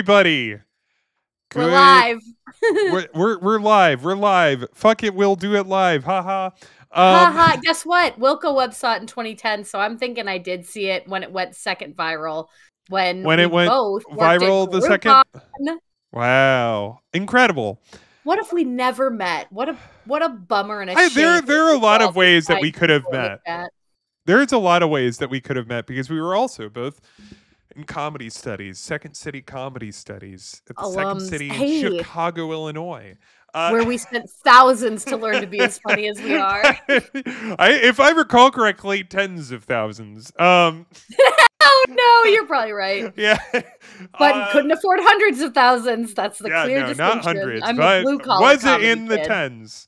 everybody. We're live. We're, we're we're live. We're live. Fuck it, we'll do it live. Ha ha. Ha Um, ha. Guess what? Wilco web saw it in 2010, so I'm thinking I did see it when it went second viral. When When it went both viral the second. Wow, incredible. What if we never met? What a what a bummer and a I, there there are a lot of ways that we could have met. that. There's a lot of ways that we could have met because we were also both in comedy studies, Second City Comedy Studies at the Second Alums. City in Hey. Chicago, Illinois. Uh, Where we spent thousands to learn to be as funny as we are. I, if I recall correctly, tens of thousands. Um, Oh no, you're probably right. yeah, But Uh, couldn't afford hundreds of thousands. That's the yeah, clear no, distinction. not hundreds, I'm but a blue collar. was it in the tens?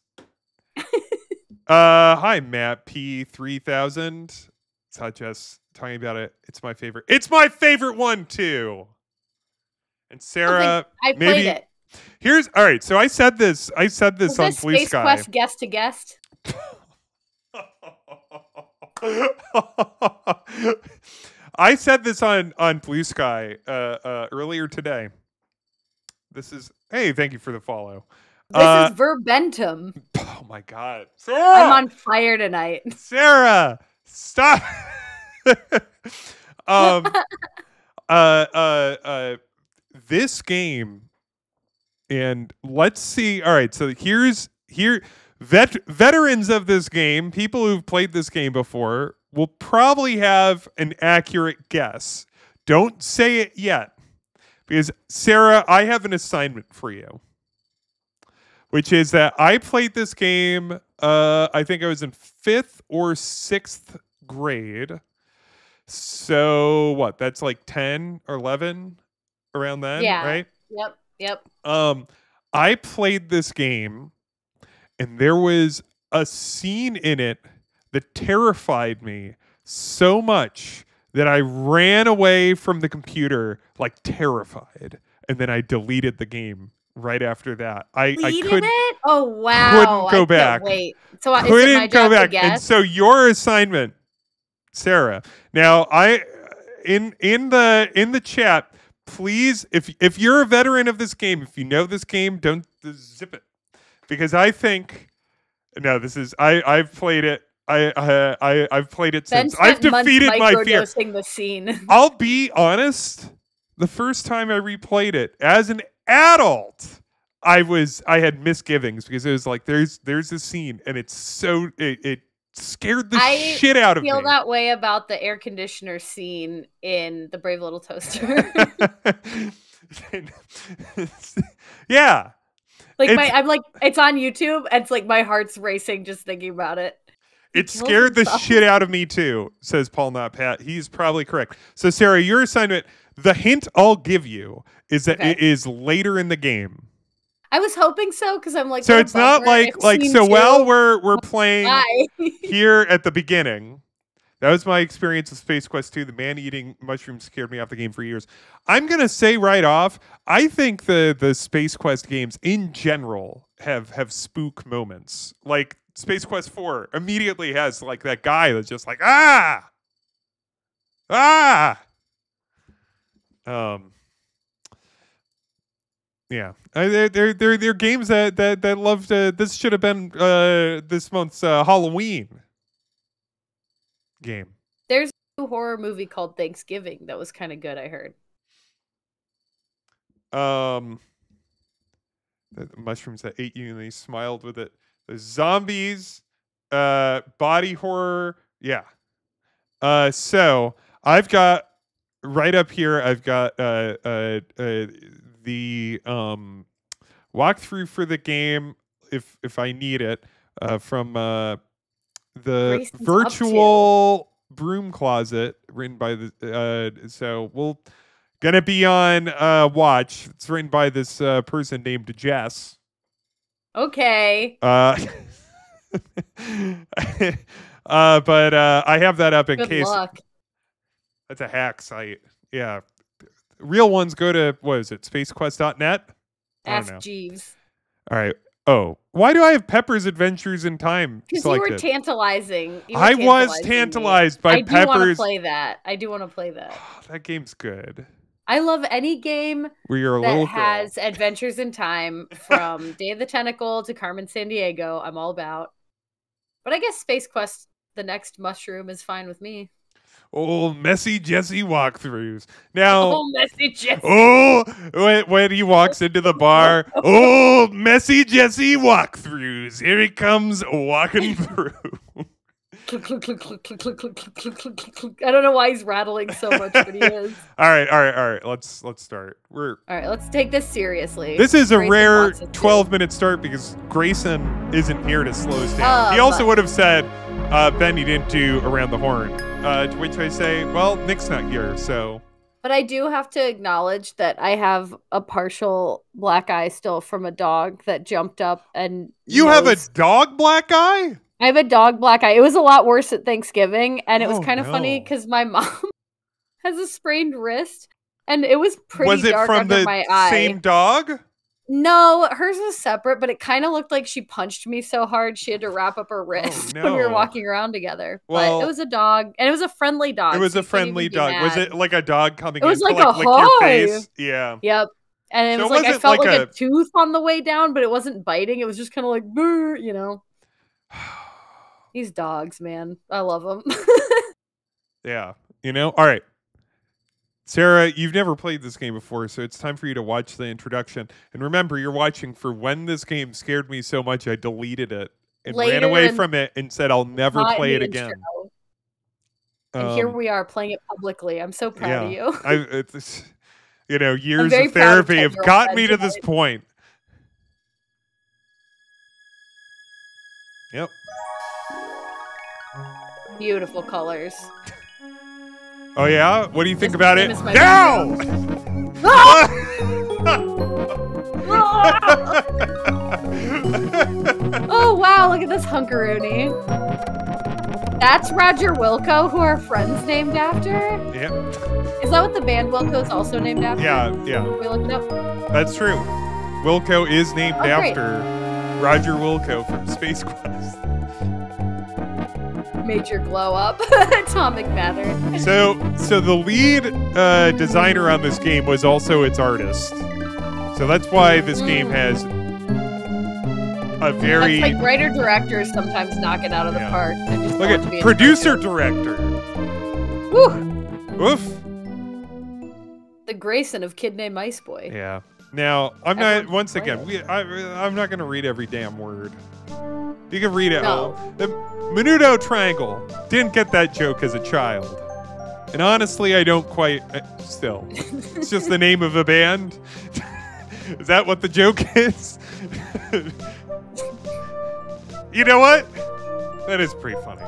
uh, hi, Matt P three thousand. It's not just talking about it. It's my favorite. It's my favorite one too. And Sarah, I played maybe- it. here's all right. So I said this. I said this Was on this Blue Space Sky. Quest guest to guest? I said this on on Blue Sky uh, uh, earlier today. This is hey, thank you for the follow. This Uh, is verbatim. Oh my god, Sarah! I'm on fire tonight. Sarah, stop. um, uh, uh, uh, this game, and let's see. All right, so here's here vet veterans of this game, people who've played this game before, will probably have an accurate guess. Don't say it yet, because Sarah, I have an assignment for you. Which is that I played this game. Uh, I think I was in fifth or sixth grade. So what? That's like ten or eleven around then, Yeah. right? Yep, yep. Um, I played this game, and there was a scene in it that terrified me so much that I ran away from the computer like terrified, and then I deleted the game right after that. I I couldn't it? Oh wow! couldn't go I back. Wait. So it couldn't go back. And so your assignment, Sarah. Now I in in the in the chat, please if if you're a veteran of this game, if you know this game, don't zip it. Because I think no, this is I I've played it. I uh, I I've played it since. I've defeated my fear. the scene. I'll be honest. The first time I replayed it as an adult, I was I had misgivings because it was like there's there's a scene and it's so it, it scared the I shit out of me. I feel that way about the air conditioner scene in the Brave Little Toaster. yeah, like my, I'm like, it's on YouTube. And it's like my heart's racing just thinking about it. it scared the shit out of me too. Says Paul, not Pat. He's probably correct. So Sarah, your assignment. The hint I'll give you is that Okay. it is later in the game. I was hoping so because I'm like, So it's not like like so while we're we're playing here at the beginning. That was my experience with Space Quest 2. The man eating mushrooms scared me off the game for years. I'm gonna say right off, I think the the Space Quest games in general have have spook moments. Like Space Quest 4 immediately has like that guy that's just like ah ah um yeah, uh, they're, they're they're games that that that love to. This should have been uh this month's uh, Halloween game. There's a new horror movie called Thanksgiving that was kind of good. I heard. Um, the mushrooms that ate you and they smiled with it. The zombies, uh, body horror. Yeah. Uh, so I've got right up here. I've got uh uh, uh the um walkthrough for the game if if I need it uh from uh the Grayson's virtual broom closet written by the uh so we'll gonna be on uh watch. It's written by this uh person named jess. Okay. uh uh but uh i have that up in Good case luck. that's a hack site. Yeah real ones go to what is it spacequest.net I. Ask Jeeves. all right oh Why do I have Pepper's Adventures in Time Because you were tantalizing. You were I was tantalizing me. tantalized by I do want to Pepper's. play that. I do want to play that. that game's good. I love any game Where you're a that little has Adventures in Time from Day of the Tentacle to Carmen Sandiego. I'm all about. But I guess Space Quest, the next mushroom, is fine with me old messy Jesse walkthroughs. Now, old messy Jesse. Oh, when, when he walks into the bar, oh. old messy Jesse walkthroughs. Here he comes walking through. I don't know why he's rattling so much, but he is. all right, all right, all right. Let's let's start. We're all right. Let's take this seriously. This is a Grayson rare twelve-minute start because Grayson isn't here to slow us down. Uh, he um, also but... would have said, uh, Ben, you didn't do around the horn. Uh, to which I say, well, Nick's not here, so But I do have to acknowledge that I have a partial black eye still from a dog that jumped up and you have a dog black eye. I have a dog black eye. It was a lot worse at Thanksgiving, and it was Oh, kind of funny because my mom has a sprained wrist, and it was pretty Was it dark from under the my eye. same dog? No, hers was separate, but it kind of looked like she punched me so hard she had to wrap up her oh, wrist when we were Oh, walking around together. but it was a dog, and it was a friendly dog. It was so a friendly dog. Was it like a dog coming It was in to like like a lick your face? Yeah. Yep. And it So was it like I felt like like, a- a... tooth on the way down, but it wasn't biting. It was just kind of like, you know. These dogs, man, I love them. Yeah. You know? All right. Sarah, you've never played this game before, so it's time for you to watch the introduction. And remember, you're watching for when this game scared me so much I deleted it and ran away from it and said I'll never play it again. intro. And here Um, we are playing it publicly. I'm so proud of you. I, it's, you know, years of proud of therapy have 10-year-old gotten me to this point. Yep. Beautiful colors. Oh yeah. What do you think about it? Now. Oh wow, look at this hunkaroony. That's Roger Wilco, who our friend's named after. yep. Is that what the band Wilco is also named after? Yeah. Yeah. We look it up? That's true. Wilco is named Oh, after Roger Wilco from Space Quest. Major glow up. Atomic matter. So, so the lead uh, designer on this game was also its artist. So that's why this game Mm. has a very That's like writer directors sometimes knock it out of the park. I just look want to be at producer director. Whew, Oof. the Grayson of Kid Named Ice Boy. Yeah. Now I'm not. Once again, we, I, I'm not going to read every damn word. You can read it. No. all. The Menudo Triangle. Didn't get that joke as a child, and honestly, I don't quite. Uh, still, it's just the name of a band. is that what the joke is? you know what? That is pretty funny.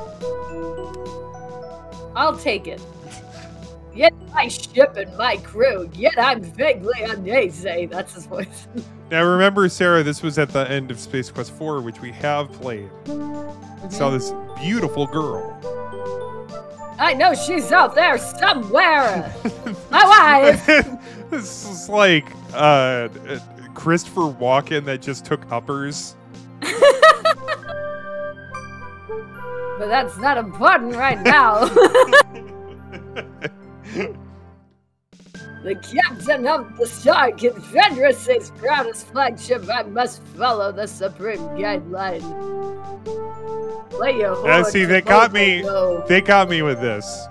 I'll take it. Yet my ship and my crew, yet I'm vaguely uneasy. That's his voice. Now remember, Sarah, this was at the end of Space Quest 4, which we have played. Saw this beautiful girl. I know she's out there somewhere. my wife. this is like uh, uh, Christopher Walken that just took uppers. But that's not important right now. The captain of the Star Confederacy's proudest flagship, I must follow the supreme guideline. Lay your Yeah, see, they got me- Bobo. They got me with this.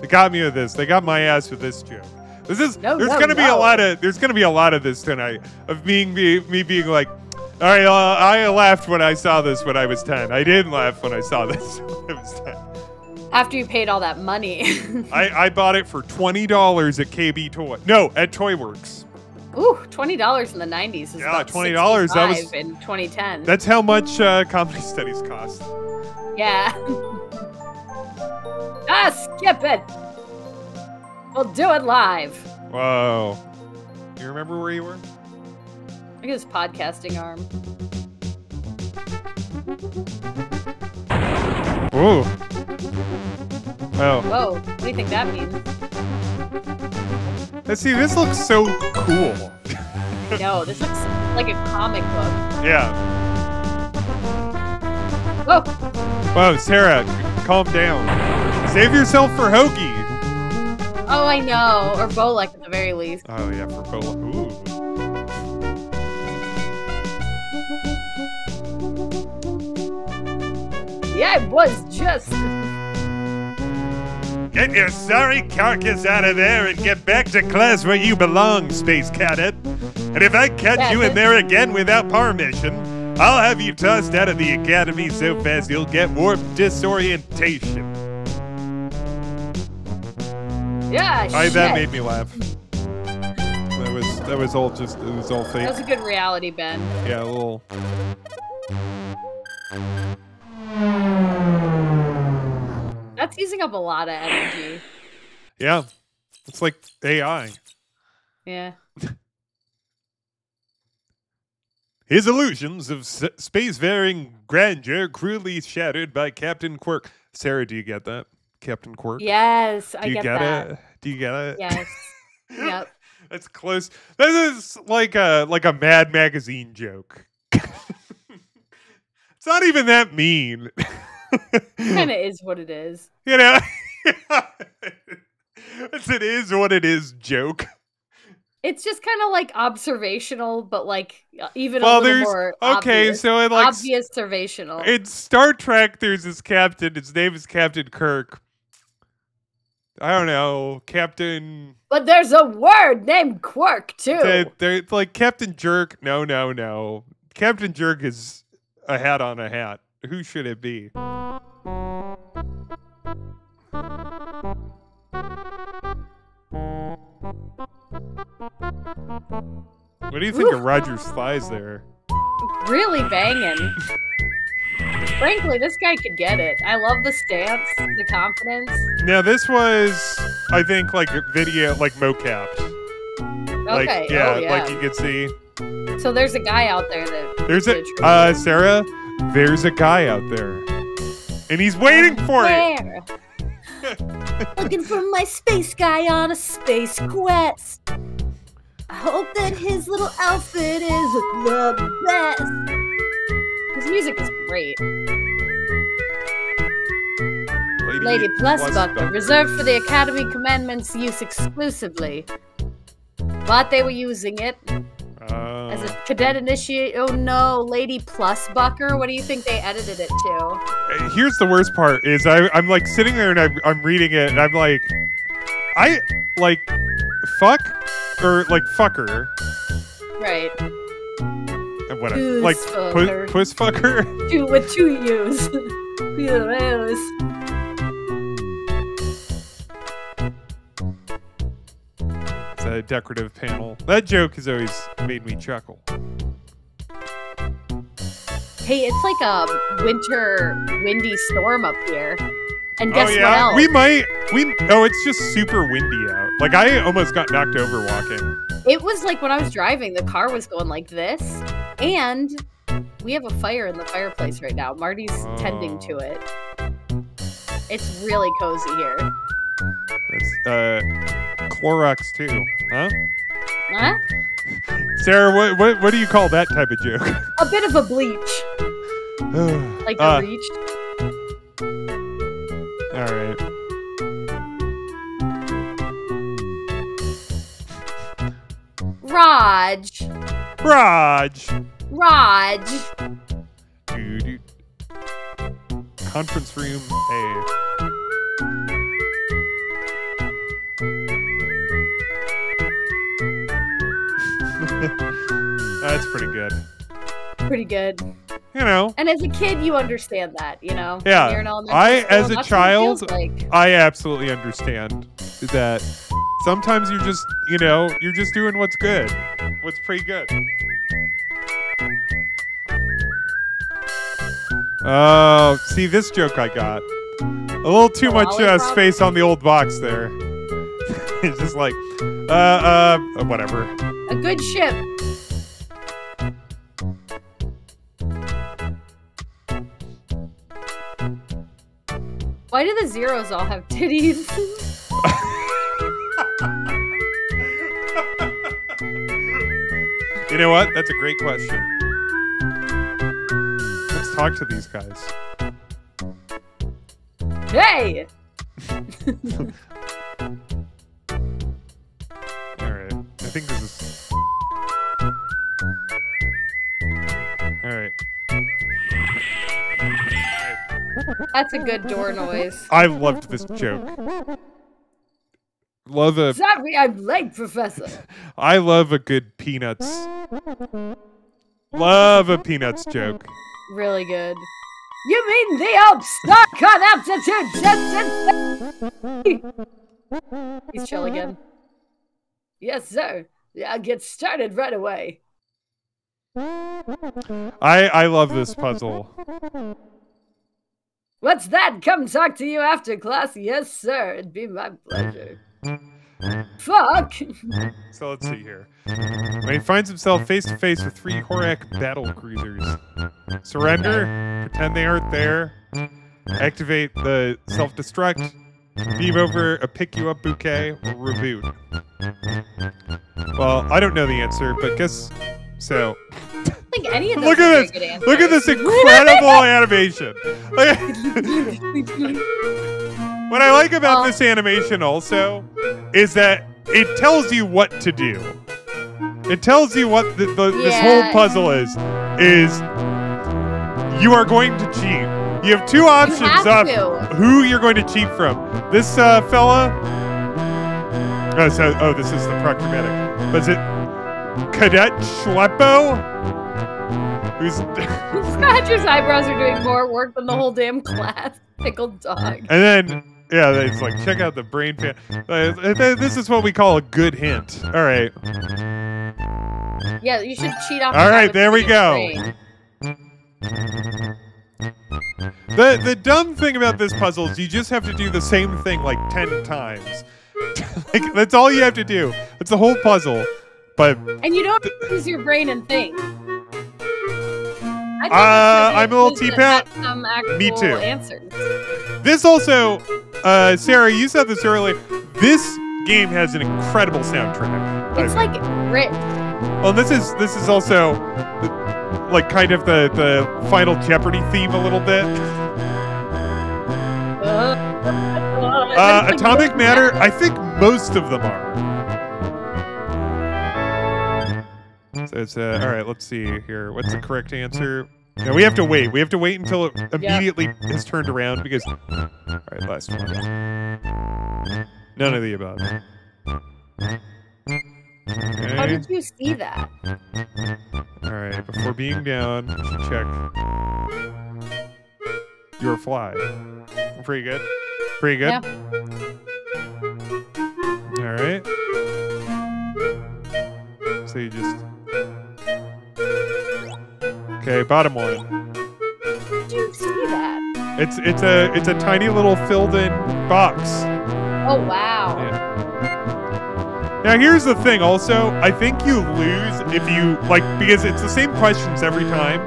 They got me with this. They got my ass with this joke. This is No, there's no, gonna be a lot of there's gonna be a lot of this tonight of being be, me being like, all right, uh, I laughed when I saw this when I was ten. I didn't laugh when I saw this when I was ten. After you paid all that money. I, I bought it for twenty dollars at KB Toy. No, at Toy Works. Ooh, twenty dollars in the nineties is Yeah, about $20, that was- in 2010. That's how much uh, comedy studies cost. yeah. ah, skip it. We'll do it live. Whoa. You remember where you were? Look at his podcasting arm. Ooh. Oh. Whoa, what do you think that means? Let's see. This looks so cool. No, this looks like a comic book. Yeah. Whoa. Whoa, Sarah, calm down. Save yourself for Hoagie. Oh, I know. Or Bolek at the very least. Oh yeah, for Bola. Ooh. Yeah, it was just. Get your sorry carcass out of there and get back to class where you belong, Space Cadet. And if I catch Yeah, you in there again without permission, I'll have you tossed out of the academy so fast you'll get warp disorientation. Yeah, I, that made me laugh. That was that was all just it was all fake. That was a good reality, Ben. Yeah, a little. That's using up a lot of energy. Yeah, it's like AI. Yeah. His illusions of s- spacefaring grandeur cruelly shattered by Captain Quirk. Sarah, do you get that? Captain Quirk? Yes, I Do you get, get that. it? Do you get it? Yes. yep. That's close. This is like a like a Mad Magazine joke. it's not even that mean. Kind of is what it is. you know, it's it is what it is joke. It's just kind of like observational, but like uh, even Well, a little there's more okay. obvious, So it like obvious observational. in Star Trek, there's this captain. His name is Captain Kirk. I don't know, Captain. but there's a word named Quirk too. They, they're like Captain Jerk. No, no, no. Captain Jerk is a hat on a hat. Who should it be? What do you think Ooh. of Roger's thighs there? really banging. Frankly, this guy could get it. I love the stance, the confidence. Now this was, I think, like video, like mocapped. Like Okay. yeah, oh, yeah. like you could see. so there's a guy out there that There's a uh. Sarah. There's a guy out there, and he's waiting for it. Looking for my space guy on a space quest. I hope that his little outfit is the best. His music is great. Lady Plus Buckler, reserved for the Academy Commandment's use exclusively. But they were using it Uh, as a cadet initiate. Oh no, Lady Plus Bucker. What do you think they edited it to? here's the worst part: is I, I'm like sitting there and I'm, I'm reading it, and I'm like, I like fuck or like fucker, Right. and whatever, Who's like fucker? pu- puss fucker. Two with two U's. Two U's. It's a decorative panel. That joke has always made me chuckle. Hey, it's like a winter windy storm up here. And oh, guess oh yeah, what else? we might. We oh, it's just super windy out. Like I almost got knocked over walking. It was like when I was driving, the car was going like this, and we have a fire in the fireplace right now. Marty's tending to Oh. it. It's really cozy here. That's uh, Klorox II, huh? Huh? Sarah, what what what do you call that type of joke? A bit of a bleach, like Uh, a reach. All right. Raj, Raj. Raj. Doo. Conference room A. That's pretty good. Pretty good. You know, And as a kid, you understand that, you know. Yeah, I, school, as a that's what it child, like. I absolutely understand that sometimes you're just, you know, you're just doing what's good. What's pretty good. Oh, see this joke I got. A little too much uh, space on the old box there. it's just like, uh, uh, whatever. a good ship. Why do the zeros all have titties? You know what? That's a great question. Let's talk to these guys. Hey! All right. I think this is. That's a good door noise. I loved this joke. Love a. Sorry, I'm late, Professor. I love a good peanuts. Love a peanuts joke. Really good. You mean the StarCon aptitude test? He's chill again. Yes, sir. I'll get started right away. I I love this puzzle. What's that? Come talk to you after class. Yes, sir. It'd be my pleasure. Fuck. So let's see here. When he finds himself face to face with three Horak battle cruisers, surrender, pretend they aren't there, activate the self destruct, beam over a pick you up bouquet, or reboot. Well, I don't know the answer, but guess so. Think any of Look at this! Look at this incredible animation! What I like about this animation also is that it tells you what to do. It tells you what the, the, this whole puzzle is. Is you are going to cheat. You have two options have of to. who you're going to cheat from. This uh, fella. Oh, so, oh, this is the proctor medic. Was it Cadet Schleppo? Who's Scratcher's eyebrows are doing more work than the whole damn class. Pickled dog. And then, yeah, it's like, check out the brain pan. Uh, This is what we call a good hint. All right. Yeah, you should cheat off. All right, there the we go. brain. The the dumb thing about this puzzle is you just have to do the same thing like 10 times. like, that's all you have to do. It's the whole puzzle. But And you don't use your brain and think. Uh, I'm a little because it T-Pat. has Some actual Me too. Answers. this also, uh, Sarah, you said this earlier. This game has an incredible soundtrack. It's I- like rich. Well, this is this is also like kind of the the Final Jeopardy theme a little bit. Uh, Atomic Matter, I think most of them are. It's uh, all right. Let's see here. What's the correct answer? No, we have to wait. We have to wait until it immediately is turned around because. All right, last one. None of the above. How did you see that? All right. Before being down, check your fly. Pretty good. Pretty good. Yeah. All right. So you just. Okay, bottom one. Did you see that? It's it's a it's a tiny little filled in box. Oh wow. Now here's the thing. Also, I think you lose if you like because it's the same questions every time.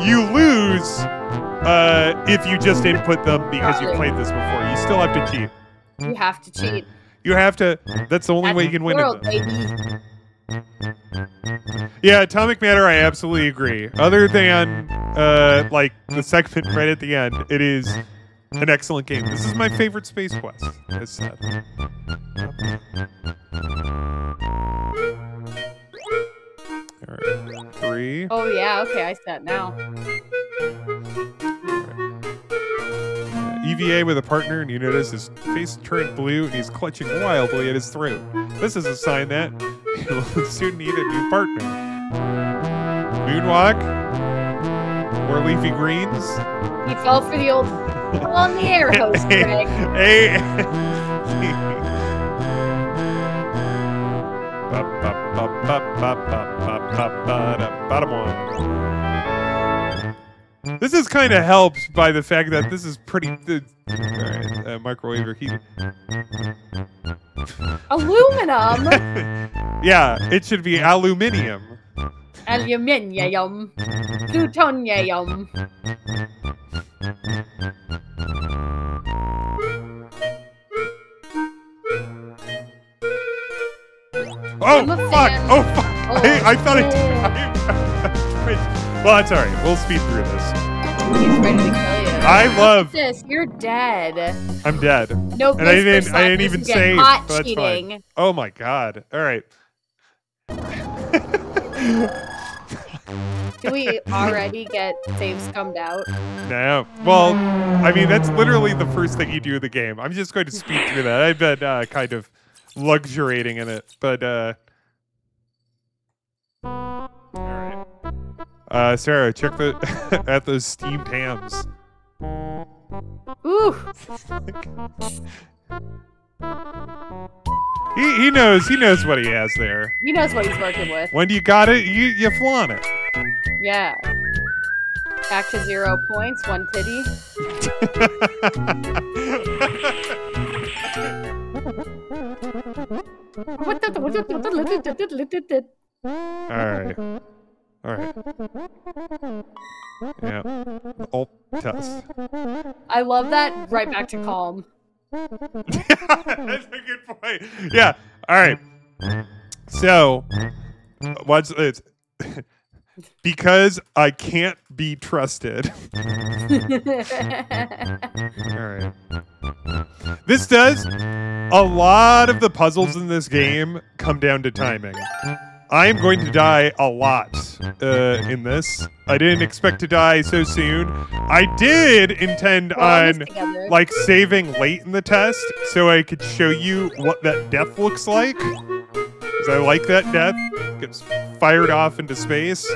You lose uh, if you just input them because you played this before. You still have to cheat. You have to cheat. You have to. That's the only That's way you can win. world. Yeah, Atomic Matter. I absolutely agree. Other than uh, like the segment right at the end, it is an excellent game. This is my favorite Space Quest. As said. All right, three. Oh yeah. Okay, I see that now. With a partner, and you notice his face turned blue and he's clutching wildly at his throat. This is a sign that he will soon need a new partner. Moonwalk? More leafy greens? He fell for the old on the air host, Greg. Hey. Bottom one. This is kind of helped by the fact that this is pretty. Uh, all right, uh, microwave or heat. Aluminum. yeah, it should be aluminium. Aluminium. Plutonium. Oh I'm a fuck! fan. Oh fuck! Oh, I, I thought it. oh. well, that's all right. We'll speed through this. He's ready to kill you. I love. This, you're dead. I'm dead. No, And I didn't. I didn't even to get save. That's cheating. fine. Oh my god. All right. Do we already get save scummed out? No. Well, I mean that's literally the first thing you do in the game. I'm just going to speed through that. I've been uh, kind of luxuriating in it, but uh. Uh, Sarah, check the at those steamed hams. Ooh, He he knows he knows what he has there. he knows what he's working with. When you got it, you you flaunt it. Yeah. Back to zero points, one titty. All right. All right. Yeah. Alt test. I love that. Right back to calm. That's a good point. Yeah. All right. So, what's it's because I can't be trusted. All right. This does a lot of the puzzles in this game come down to timing. I am going to die a lot uh, in this. I didn't expect to die so soon. I did intend We're all in on like saving late in the test so I could show you what that death looks like. Because I like that death. Gets fired off into space.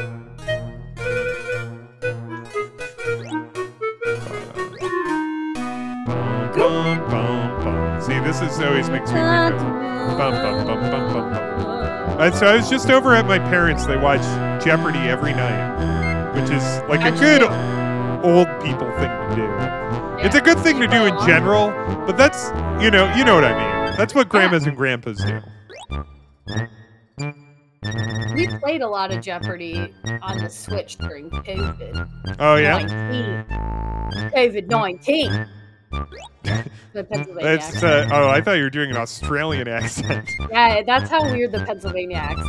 See, this is always makes me think of bum, bum, bum, bum, bum, bum. And so I was just over at my parents. They watch Jeopardy every night, which is like a good old people thing to do. It's a good thing to do in general, but that's you know you know what I mean. That's what grandmas and grandpas do. We played a lot of Jeopardy on the Switch during COVID. Oh yeah, 19. COVID 19. The Pennsylvania that's uh, oh I thought you were doing an Australian accent. Yeah, that's how weird the Pennsylvania accent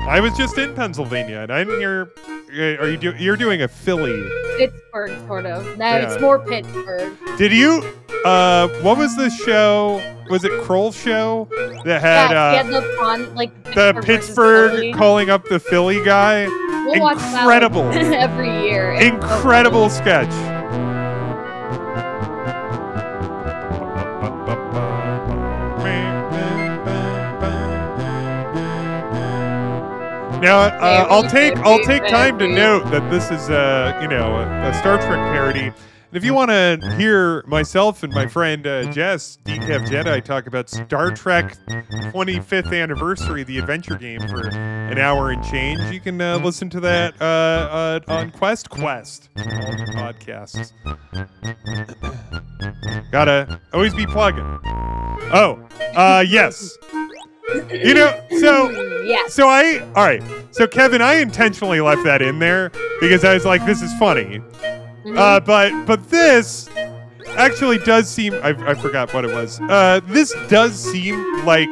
is. I was just in Pennsylvania, and I'm here. uh, Are you do, you're doing a Philly? Pittsburgh, sort of. No, Yeah. it's more Pittsburgh. Did you? Uh, what was the show? Was it Kroll show that had yeah, uh, had the fun, like the Pittsburgh calling up the Philly guy? We'll watch that, incredible. every year. Incredible sketch. Now, uh, I'll take I'll take time to note that this is a you know a, a Star Trek parody. And if you want to hear myself and my friend uh, Jess, Decaf Jedi, talk about Star Trek 25th anniversary, the adventure game, for an hour and change, you can uh, listen to that uh, uh, on Quest Quest, all the podcasts. Gotta always be plugging. Oh, uh, yes. You know, so yes. so I all right. So Kevin, I intentionally left that in there because I was like, this is funny. Mhm. Uh, but but this actually does seem I, I forgot what it was. Uh, this does seem like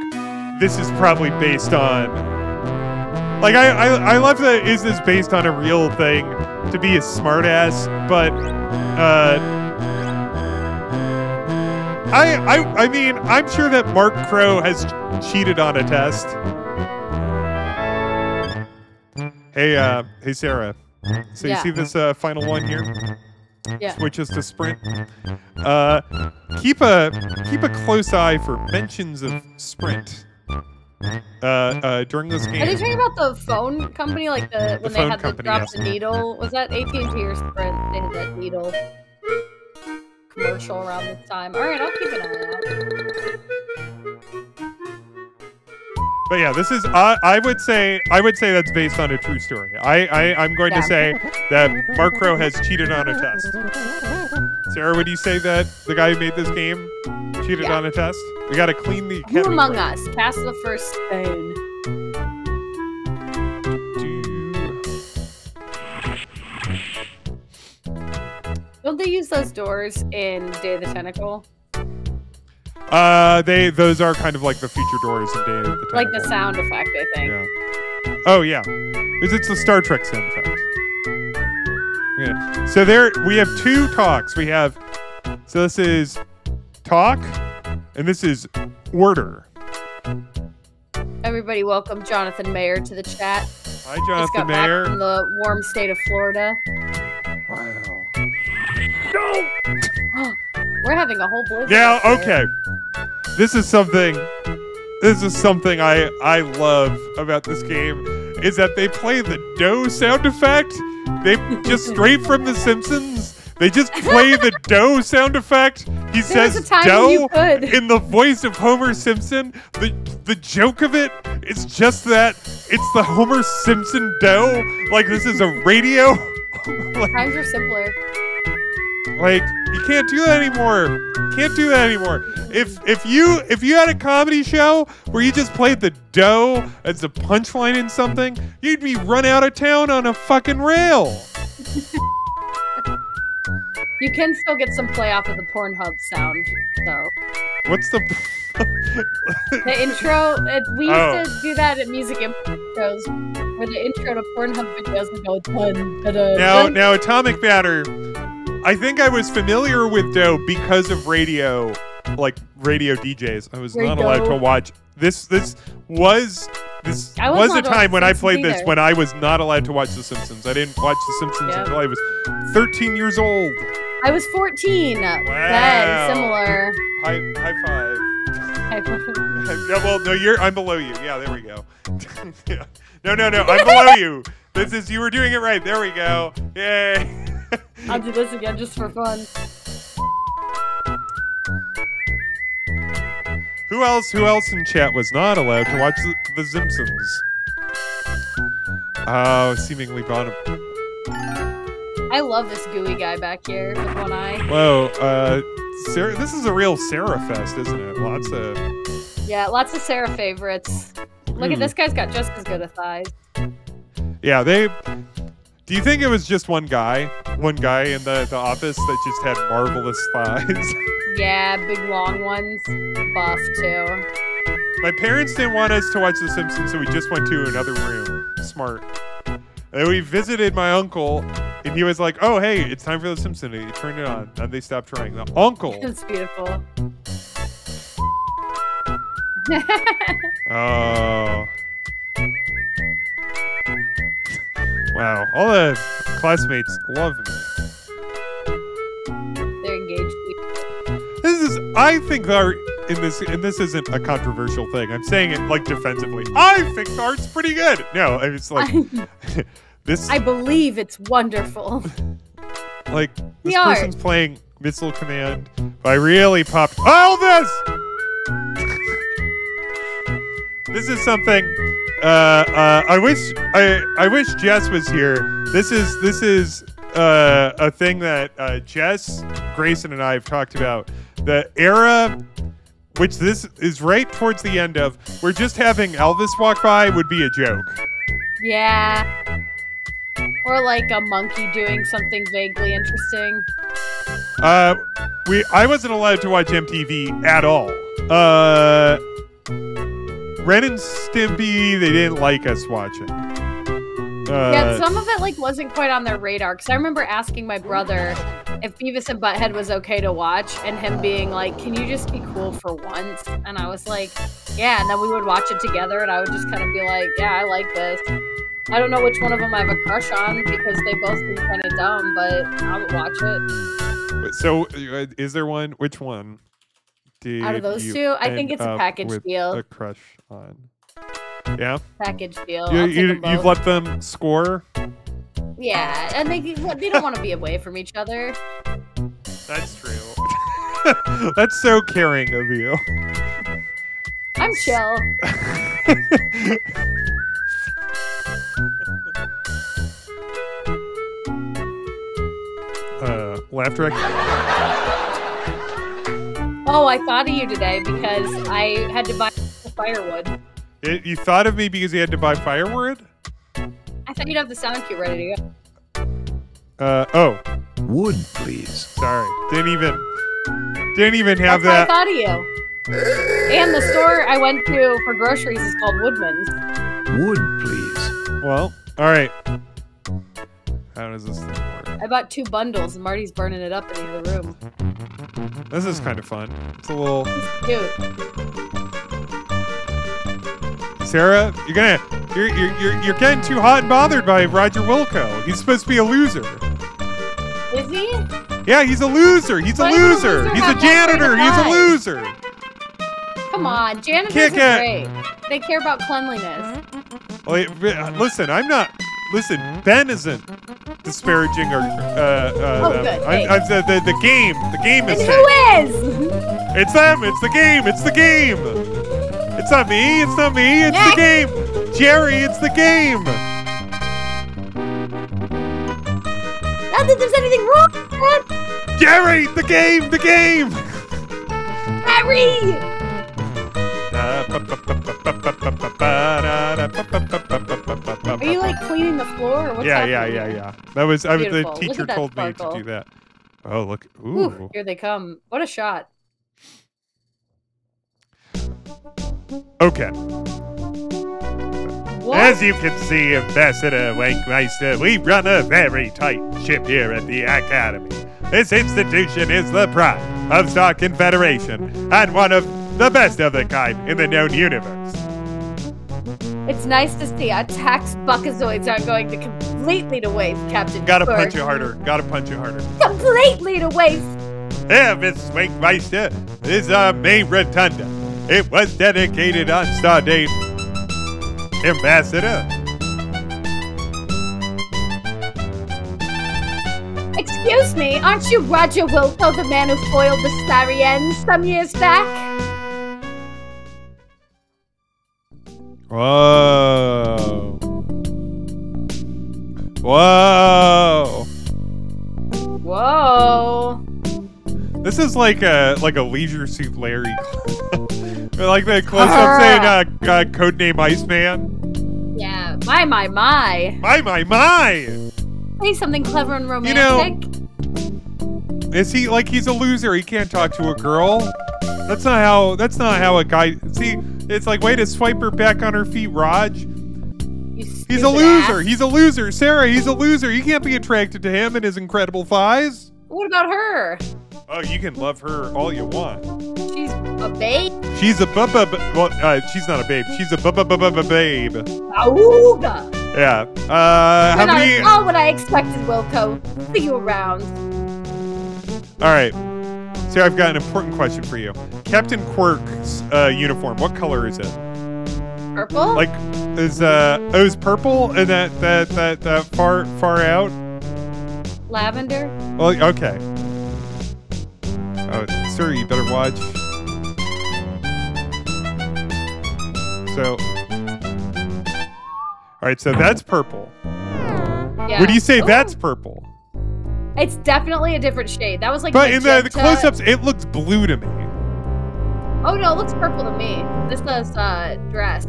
this is probably based on. Like I, I I love that is this based on a real thing to be a smartass, but uh. I, I I mean I'm sure that Mark Crowe has cheated on a test. Hey uh hey Sarah. So you see this uh, final one here? Yeah. Switches to sprint. Uh, keep a keep a close eye for mentions of sprint. Uh, uh, during this game. Are they talking about the phone company, like the when they had company, the drop yes. the needle? Was that AT and T or Sprint? They had that needle commercial around this time. All right, I'll keep an eye out. But yeah, this is. Uh, I would say. I would say that's based on a true story. I. I I'm going Yeah. to say that Mark Crowe has cheated on a test. Sarah, would you say that the guy who made this game cheated Yeah. on a test? We got to clean the. Who among record. us passed the first stone? They use those doors in Day of the Tentacle? Uh, they those are kind of like the feature doors in Day of the Tentacle. Like the sound effect, I think. Yeah. Oh yeah, because it's the Star Trek sound effect. gonna. So there, we have two talks. We have. So this is talk, and this is order. Everybody, welcome Jonathan Mayer to the chat. Hi, Just Jonathan got back Mayer. from the warm state of Florida. Wow. We're having a whole blizzard. Up okay. This is something. This is something I I love about this game is that they play the D'oh sound effect. They just straight from The Simpsons. They just play the D'oh sound effect. He There says a time when D'oh in the voice of Homer Simpson. The the joke of it is just that it's the Homer Simpson D'oh. Like this is a radio. like, Times are simpler. Like you can't do that anymore. Can't do that anymore. If if you if you had a comedy show where you just played the D'oh as the punchline in something, you'd be run out of town on a fucking rail. You can still get some play off of the Pornhub sound, though. What's the The intro, it, we used Oh. to do that at music intros, where the intro to Pornhub videos would go dun, dun, dun, now dun. now Atomic Batter? I think I was familiar with D'oh because of radio, like radio DJs. I was not allowed to watch this. This was. This I wasn't was a allowed to time when I Simpsons played this either. when I was not allowed to watch The Simpsons. I didn't watch The Simpsons Yeah. until I was 13 years old. I was 14. Wow. Then, similar. High, high five. I- no, well, no, you're. I'm below you. Yeah, there we go. yeah. No, no, no. I'm below you. This is. You were doing it right. There we go. Yay. I'll do this again just for fun. who else? Who else in chat was not allowed to watch The, the Simpsons? Oh, seemingly bottom. I love this gooey guy back here with one eye. Whoa. Uh, Sarah, this is a real Sarah fest, isn't it? Lots of. Yeah, lots of Sarah favorites. Look Ooh. at this guy's got just as good a thighs. Yeah, they. Do you think it was just one guy, one guy in the, the office that just had marvelous thighs? Yeah, big long ones. Buff too. My parents didn't want us to watch The Simpsons, so we just went to another room. Smart. And we visited my uncle, and he was like, "Oh, hey, it's time for The Simpsons." He turned it on, and they stopped trying. The uncle. It's beautiful. Oh. Wow, all the classmates love me. They're engaged. This is, I think, the art in this, and this isn't a controversial thing. I'm saying it like defensively. I think the art's pretty good. No, I it's like this, I believe it's wonderful. like this The art. person's playing Missile Command. I really popped. Oh, this. this is something. Uh, uh, I wish I I wish Jess was here. This is this is uh, a thing that uh, Jess, Grayson, and I have talked about. The era, which this is right towards the end of, where just having Elvis walk by would be a joke. Yeah. Or like a monkey doing something vaguely interesting. Uh, we I wasn't allowed to watch MTV at all. Uh, Ren and Stimpy, they didn't like us watching. Uh, yeah, some of it like wasn't quite on their radar because I remember asking my brother if Beavis and Butthead was okay to watch, and him being like, "Can you just be cool for once?" And I was like, "Yeah." And then we would watch it together, and I would just kind of be like, "Yeah, I like this." I don't know which one of them I have a crush on because they both seem kind of dumb, but I would watch it. so, uh, is there one? Which one? Did Out of those two, I think it's a package deal. A crush on. Yeah, Package deal. You, you, you've let them score. Yeah, and they they don't want to be away from each other. That's true. That's so caring of you. I'm chill. Uh, laugh track. Oh, I thought of you today because I had to buy firewood. It, you thought of me because you had to buy firewood? I thought you'd have the sound cue ready to go. Uh, oh, Wood, please. sorry. Didn't even, didn't even have That's why I that. thought of you. And the store I went to for groceries is called Woodman's. Wood, please. Well, all right. How does this thing work? I bought two bundles and Marty's burning it up in the other room. This is kind of fun. It's a little Cute. Sarah. You're gonna you're you're you're, you're getting too hot and bothered by Roger Wilco. He's supposed to be a loser. Is he? Yeah, he's a loser. He's a Why a loser. loser He's a have that great janitor. He's a loser. Come on, janitors Can't are get- great. They care about cleanliness. Wait, uh, listen, I'm not. Listen, Ben isn't disparaging or. Uh, uh, Oh, good. I, Hey. I said the, the game. The game is. And who is? It's them. It's the game. It's the game. It's not me. It's not me. It's the game. Jerry, it's the game. Not that there's anything wrong. Jerry, the game. The game. Harry! Are you like cleaning the floor or what's yeah, yeah, yeah, yeah. That was I, was- the Beautiful. Look teacher at that told me to do that. Oh, look. Ooh, Ooh. here they come. What a shot. Okay. What? As you can see, Ambassador Wankmeister, we run a very tight ship here at the Academy. This institution is the pride of Star Confederation and one of the best of the kind in the known universe. It's nice to see our tax buckazoids aren't going to completely to waste, Captain. Gotta Berg. punch you harder. Gotta punch you harder. Completely to waste. Here, Miss Wankmeister, this is our main rotunda. It was dedicated on Stardate. Ambassador. Excuse me, aren't you Roger Wilco, the man who foiled the Sariens some years back? Whoa. Whoa. Whoa. This is like a like a Leisure Suit Larry. like the close up saying uh, uh, codename Iceman. Yeah. My, my, my. My my my. Say something clever and romantic. You know- Is he like he's a loser? He can't talk to a girl. That's not how. That's not how a guy. See, it's like way to swipe her back on her feet, Raj. He's a loser. ass. He's a loser. Sarah, he's a loser. You can't be attracted to him and his incredible thighs. What about her? Oh, you can love her all you want. She's a babe. She's a bubba. Well, uh, she's not a babe. She's a bubba bubba babe. Auga. Yeah. Uh, how You're not many? at all what I expected, Wilco. See you around. All right. So I've got an important question for you. Captain Quirk's uh, uniform. What color is it? Purple? Like, is uh, oh, is purple and that that that that far far out? lavender? Well, okay. Oh, sir, you better watch. So, all right. So that's purple. Yeah. Would you say Ooh. that's purple? It's definitely a different shade. That was like But in the, the close-ups, it looks blue to me. Oh no, it looks purple to me. This is uh dress.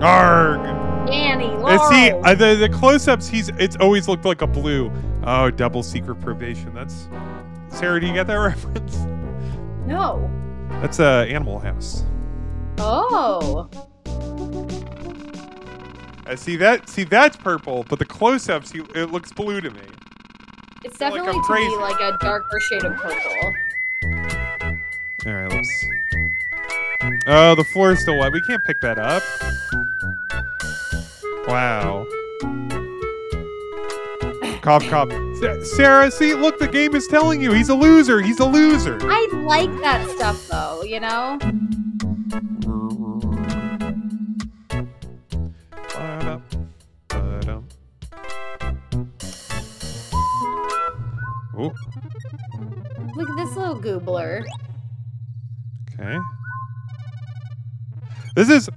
Arg. Annie, Laurel. see, uh, the the close-ups, he's it's always looked like a blue. Oh, double secret probation. That's Sarah. Do you get that reference? no. That's uh, Animal House. Oh. Uh, see that? See that's purple, but the close-ups, it looks blue to me. It's Like, definitely to crazy. me like a darker shade of purple. All right, let's. Oh, the floor is still wet. We can't pick that up. Wow. cough, cough. Sa- Sarah, see, look, the game is telling you he's a loser. He's a loser. I like that stuff though, you know? Oh, Look at this little goobler. okay. This is.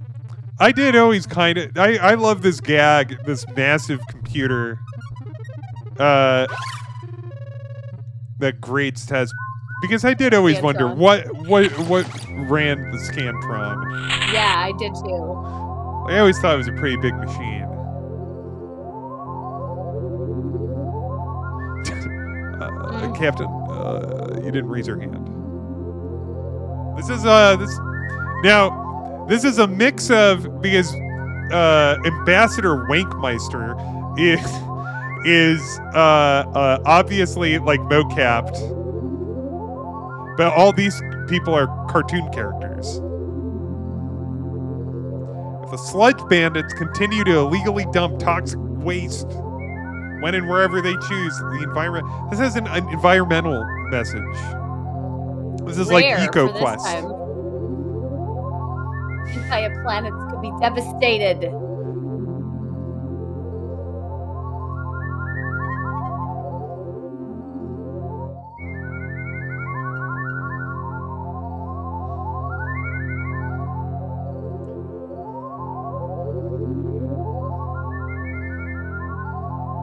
I did always kind of. I, I love this gag, this massive computer uh, that grades tests. Because I did always wonder what what what ran the Scantron. Yeah, I did too. I always thought it was a pretty big machine. Uh, Captain, uh, you didn't raise your hand. This is uh this now this is a mix of because uh Ambassador Wankmeister is is uh, uh, obviously like mocapped, but all these people are cartoon characters. If the sludge bandits continue to illegally dump toxic waste when and wherever they choose, the environment. This is an, an environmental message. This is like Rare this EcoQuest. Entire planets could be devastated.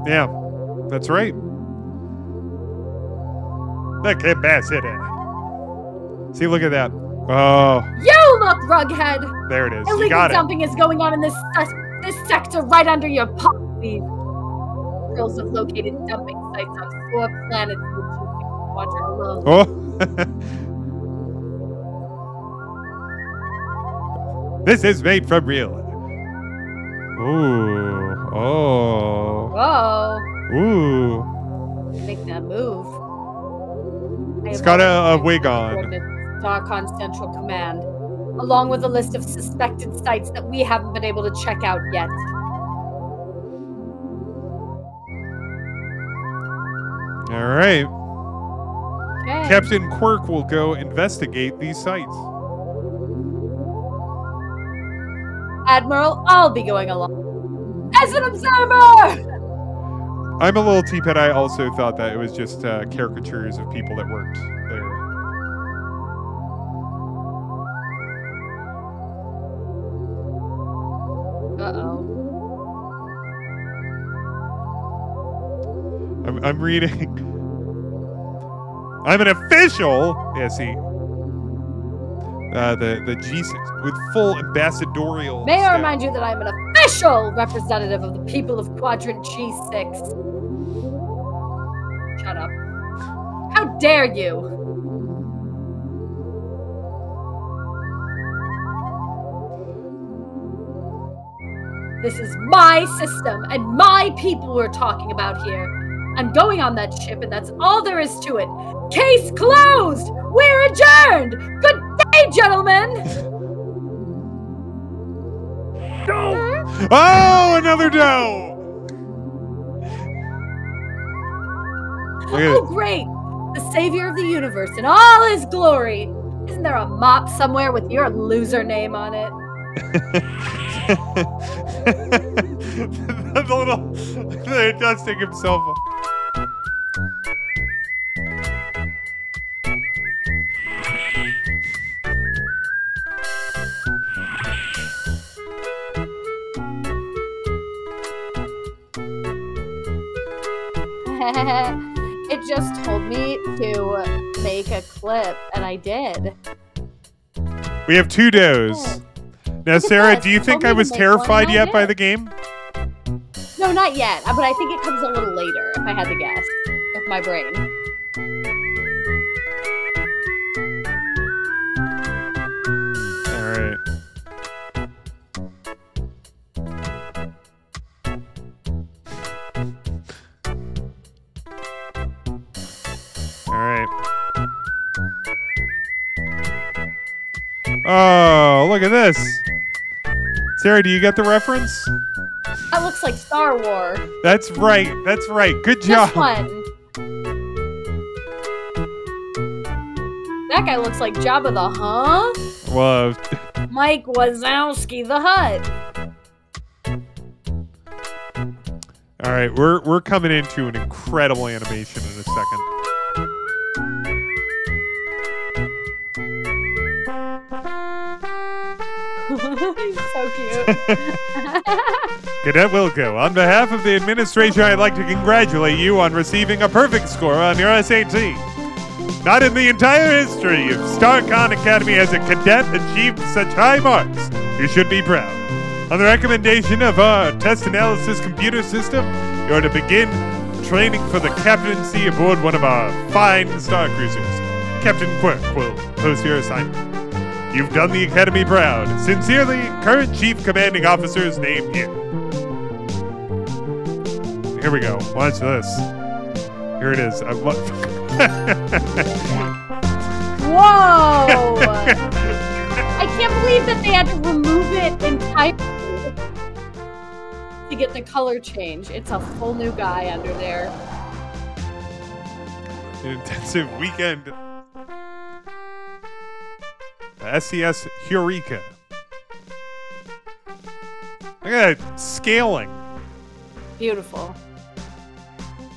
Yeah, that's right. The ambassador. See, look at that. Oh, You look, Rughead! there it is. You Illegal got dumping is going on in this uh, this sector right under your feed. Girls have located dumping sites on four planets the G6 quadrant alone. Oh. this is made from real. Ooh. Oh. Whoa! Ooh. Make that move. It's got a, a wig on. coordinates StarCon Central Command, along with a list of suspected sites that we haven't been able to check out yet. All right. Okay. Captain Quirk will go investigate these sites. Admiral, I'll be going along. As an observer! I'm a little teapot. I also thought that it was just uh, caricatures of people that worked there. Uh-oh. I'm, I'm reading. I'm an official. Yeah, see. Uh, the the G6 with full ambassadorial. May I remind you that I'm an official representative of the people of Quadrant G6. Shut up. How dare you? This is my system and my people we're talking about here. I'm going on that ship, and that's all there is to it. Case closed! We're adjourned! Good day, gentlemen! No! Oh, another D'oh. Oh, great! The savior of the universe in all his glory! Isn't there a mop somewhere with your loser name on it? the little the dusting himself. it just told me to make a clip, and I did. We have two does. Oh. Now, Sarah, do you think I was terrified yet by the game? No, not yet, but I think it comes a little later, if I had to guess, with my brain. Look at this. Sarah, do you get the reference? That looks like Star Wars. That's right. That's right. Good This job. one. That guy looks like Jabba the Huh? Well, Mike Wazowski the Hut. all right. We're we're coming into an incredible animation in a second. Cute. Cadet Wilco, on behalf of the administration, I'd like to congratulate you on receiving a perfect score on your SAT. Not in the entire history of StarCon Academy has a cadet achieved such high marks. You should be proud. On the recommendation of our test analysis computer system, you are to begin training for the captaincy aboard one of our fine star cruisers. Captain Quirk will post your assignment. You've done the Academy proud. Sincerely, current Chief Commanding Officer's name here. here we go. Watch this. Here it is. I love. Whoa! I can't believe that they had to remove it entirely to get the color change. It's a whole new guy under there. An intensive weekend. SCS Eureka. Look at that scaling. Beautiful.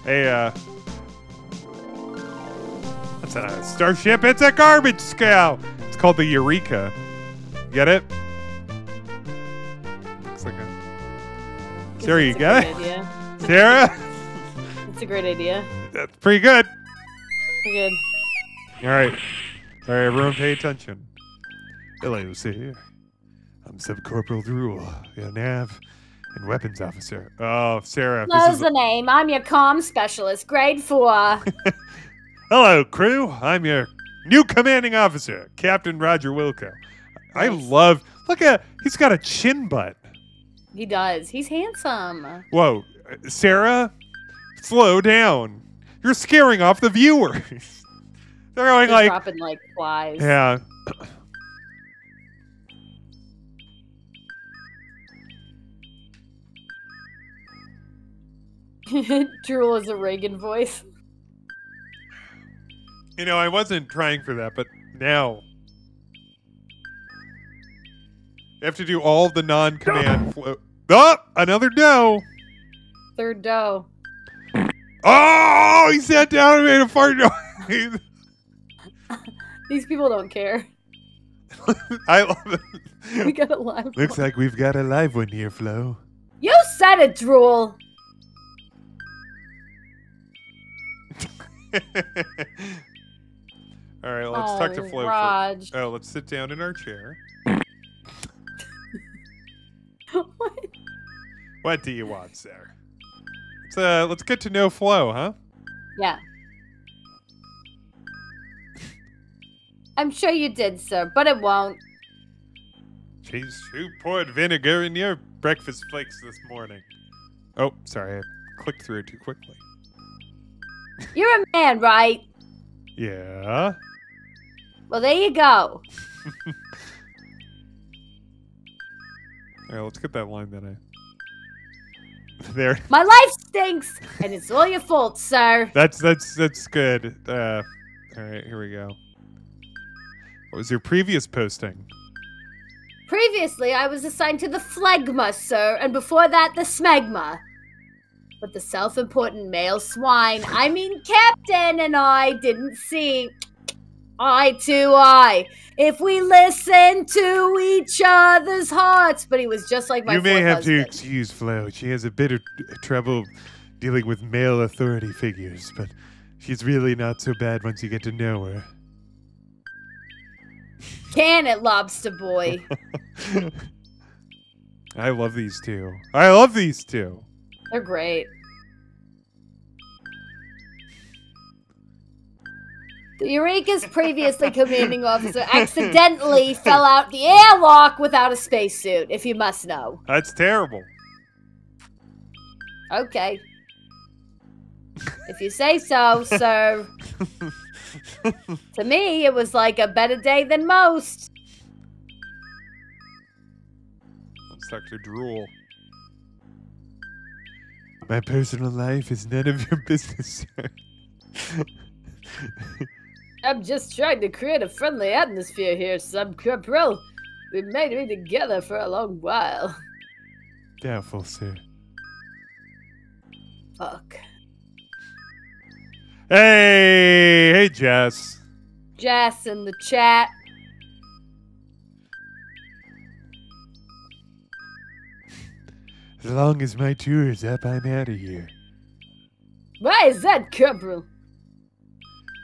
Hey, uh. That's a starship. It's a garbage scow. It's called the Eureka. Get it? Looks like a. Sarah, you got it? Idea. Sarah? It's a great idea. That's pretty good. Pretty good. All right. All right, everyone pay attention. Hello, sir. I'm Subcorporal Droole, your nav and weapons officer. Oh, Sarah. Knows the name. I'm your comm specialist, grade four. Hello, crew. I'm your new commanding officer, Captain Roger Wilco. I love. Look at. He's got a chin butt. he does. He's handsome. Whoa, Sarah, slow down. You're scaring off the viewers. They're going They're like, dropping like flies. yeah. Droole is a Reagan voice. You know, I wasn't trying for that, but now. You have to do all the non-command flow. Oh, another no. Third D'oh. Oh, he sat down and made a fart noise. These people don't care. I love it. We got a live. Looks like we've got a live one here, Flo. You said it, Droole. all right, let's talk to Oh, Flo. Raj. For, oh, let's sit down in our chair. What? What do you want, sir? Let's uh, let's get to know Flo, huh? Yeah. I'm sure you did, sir, but it won't. Jeez, who poured vinegar in your breakfast flakes this morning? Oh, sorry, I clicked through it too quickly. You're a man, right? Yeah. Well, there you go. All right, let's get that line that I. There. My life stinks, and it's all your fault, sir. That's that's that's good. Uh, all right, here we go. What was your previous posting? Previously, I was assigned to the phlegma, sir, and before that, the smegma. But the self important male swine, I mean Captain, and I didn't see eye to eye. If we listen to each other's hearts, but he was just like my you may have to excuse Flo. She has a bit of trouble dealing with male authority figures, but she's really not so bad once you get to know her. Can it, Lobster Boy? I love these two. I love these two. They're great. The Eureka's previously commanding officer accidentally fell out the airlock without a spacesuit, if you must know. That's terrible. Okay. If you say so, sir. to me, it was like a better day than most. Let's talk to Droole. My personal life is none of your business, sir. I'm just trying to create a friendly atmosphere here, Sub Corporal. We may be together for a long while. Doubtful, sir. Fuck. Hey, hey, Jess. Jess in the chat. As long as my tour is up, I'm out of here. Why is that, Corporal?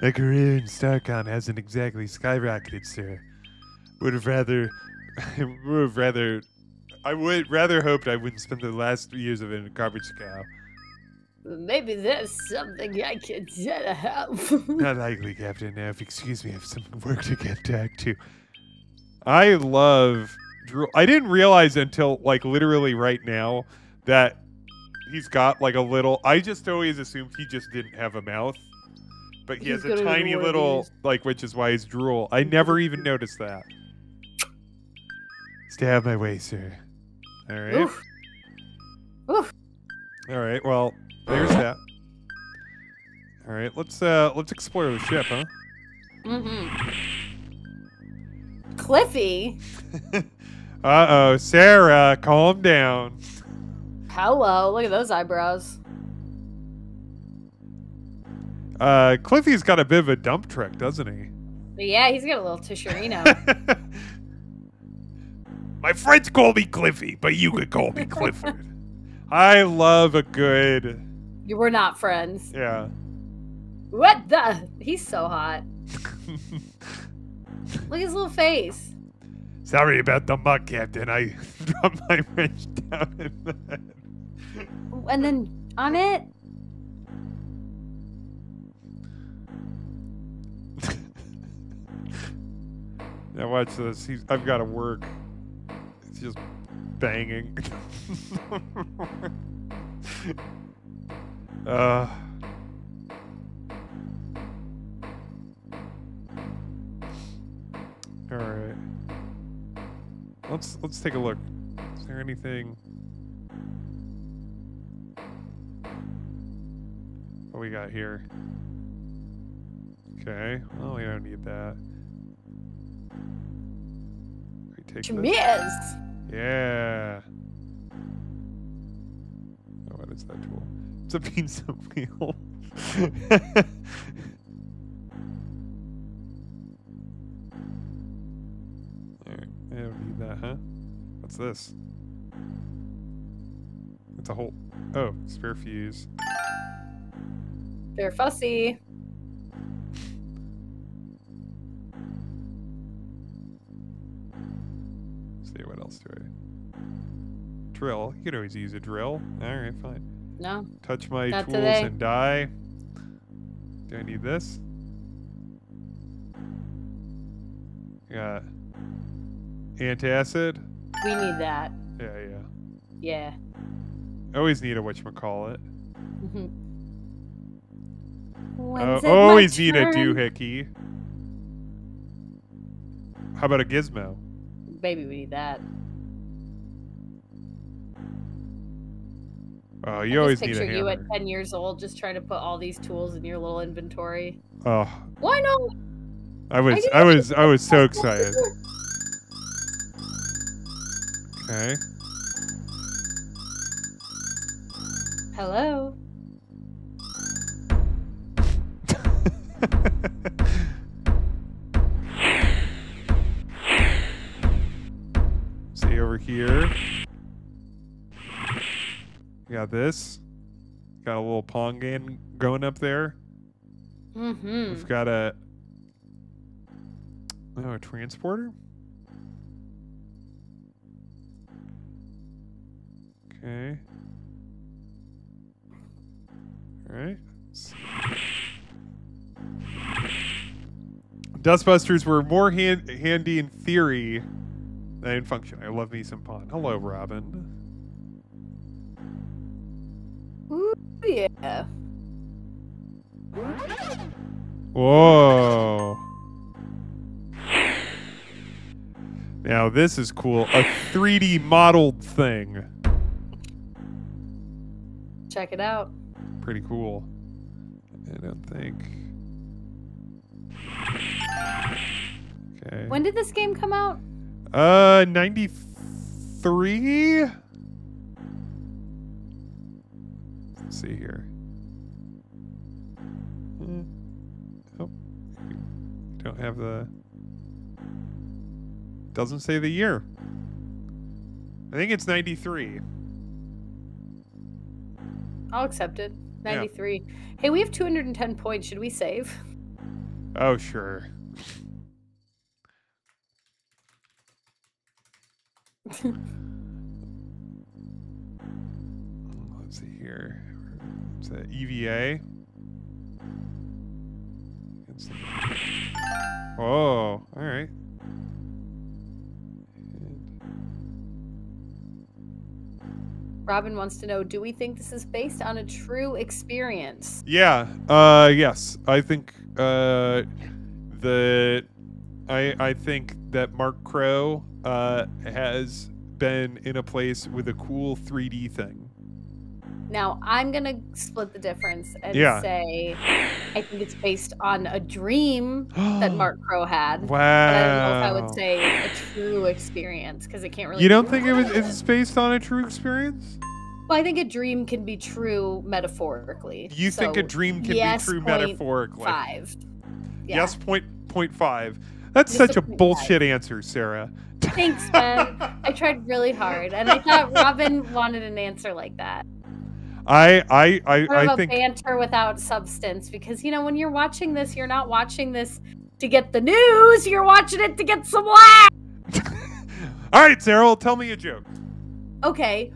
My career in StarCon hasn't exactly skyrocketed, sir. Would have rather, would have rather, I would rather hoped I wouldn't spend the last years of it in a garbage cow. Maybe there's something I can do to help. Not likely, Captain. Now, if excuse me, I have some work to get back to. I love Drew. I didn't realize until like literally right now that he's got like a little. I just always assumed he just didn't have a mouth, but he He's has a tiny little like, which is why he's drool. I never even noticed that. Stay out of my way, sir. All right. Oof. Oof. All right. Well, there's that. All right. Let's uh let's explore the ship, huh? Mm-hmm. Cliffy. Uh oh, Sarah, calm down. Hello. Look at those eyebrows. Uh, Cliffy's got a bit of a dump truck, doesn't he? But yeah, he's got a little Tischerino. My friends call me Cliffy, but you could call me Clifford. I love a good, you were not friends. yeah. What the? He's so hot. Look at his little face. Sorry about the mug, Captain. I dropped my wrench down in the head. And then on it, Now watch this. He's, I've got to work. It's just banging. uh. All right. Let's let's take a look. Is there anything? What we got here? Okay. Well, we don't need that. We take. Cheers. Yeah. Oh, what is that tool? It's a pizza wheel. What's this? It's a whole. Oh, spare fuse. They're fussy. see, what else do I. Drill. You can always use a drill. Alright, fine. No. Touch my Not tools today. and die. Do I need this? Got antacid. We need that. Yeah, yeah. Yeah. I always need a whatchamacallit. Mhm. Uh, it my always need a turn? doohickey. How about a gizmo? Baby, we need that. Oh, I you always need a picture you at 10 years old just trying to put all these tools in your little inventory. Oh, Why not? I was, didn't I was, I was so excited. Okay. Hello. See over here. Got this. Got a little pong game going up there. Mm-hmm. We've got a oh a transporter. Okay. All right. S- Dustbusters were more hand- handy in theory than in function. I love me some pawn. Hello, Robin. Ooh, yeah. Whoa. Now this is cool. A 3D modeled thing. Check it out. Pretty cool. I don't think. Okay. When did this game come out? Uh, 93? Let's see here. Oh, don't have the. Doesn't say the year. I think it's 93. I'll accept it. Yeah. 93. Hey, we have 210 points. Should we save? Oh, sure. Let's see here. It's a EVA. It's Oh, all right. Robin wants to know: Do we think this is based on a true experience? Yeah. Uh. Yes. I think. Uh. The. I. I think that Mark Crowe. Uh. Has been in a place with a cool 3D thing. Now I'm gonna split the difference and Yeah. say I think it's based on a dream that Mark Crowe had. Wow. I don't know if I would say a true experience because it can't really. You don't think it was? It's based on a true experience? Well, I think a dream can be true metaphorically. You think a dream can yes, be true point metaphorically? Five. Yeah. Yes. Point. Point five. That's Just such a a point five. bullshit answer, Sarah. Thanks, Ben. I tried really hard, and I thought Robin wanted an answer like that. I. I. I. Sort of think. banter without substance, because you know when you're watching this, you're not watching this to get the news. You're watching it to get some laughs. All right, Sarah. Tell me a joke. Okay.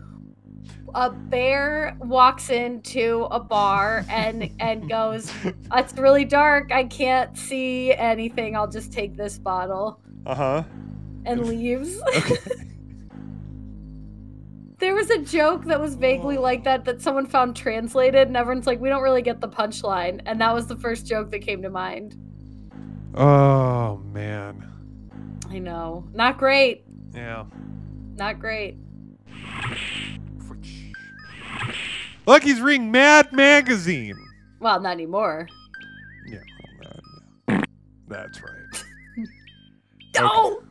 A bear walks into a bar and and goes, "It's really dark. I can't see anything. I'll just take this bottle." Uh huh. and leaves. there was a joke that was vaguely oh. like that that someone found translated, and everyone's like, "We don't really get the punchline," and that was the first joke that came to mind. Oh man. I know, not great, Yeah. not great. Look, he's reading Mad Magazine. Well, not anymore. Yeah. Well, yeah. That's right. No.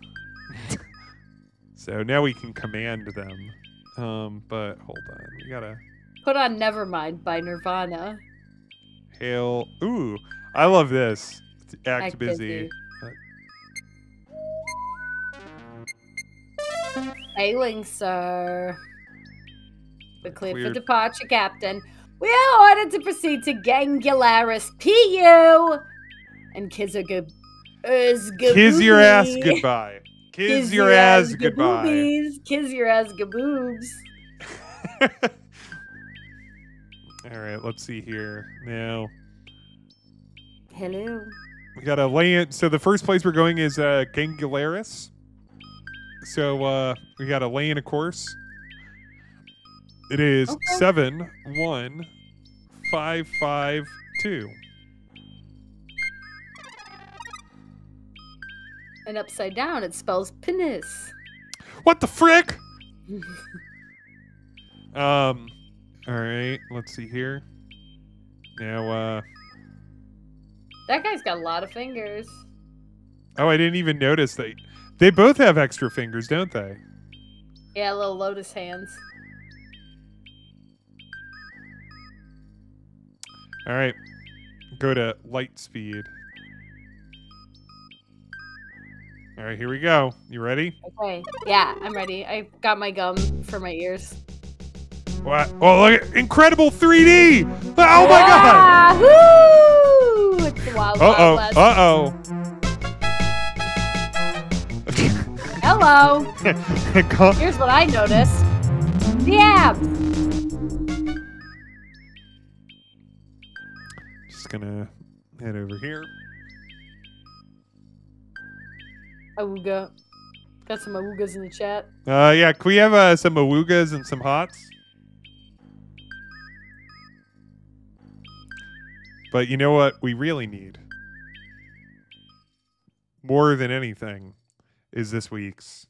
So now we can command them. Um, but hold on. We gotta Put on Nevermind by Nirvana. hail. Ooh, I love this. Act, Act busy. busy. Hailing, sir. We're cleared for departure, Captain. We are ordered to proceed to Gangularis Peeyu and Kiz Urazgubi. Kiss your ass goodbye. Kiss your ass goodbye. Gaboobies. Kiss your ass gaboobs. All right, let's see here. Now Hello. we gotta land. So the first place we're going is uh, Gangularis. So uh, we gotta lay in a course. It is Okay. seven one five five two. And upside down, it spells penis. What the frick? Um. All right. Let's see here. Now. uh that guy's got a lot of fingers. Oh, I didn't even notice they. They both have extra fingers, don't they? Yeah, little lotus hands. All right. Go to light speed. All right, here we go. You ready? Okay. Yeah, I'm ready. I got my gum for my ears. What? Oh, look! at- Incredible 3D! Oh my god! Woo! It's the wild, Uh oh! wild. Uh oh! Hello. Here's what I noticed. The abs. Just gonna head over here. Awooga. Got some awoogas in the chat. Uh, yeah, can we have uh, some awoogas and some hots? But you know what we really need? More than anything is this week's.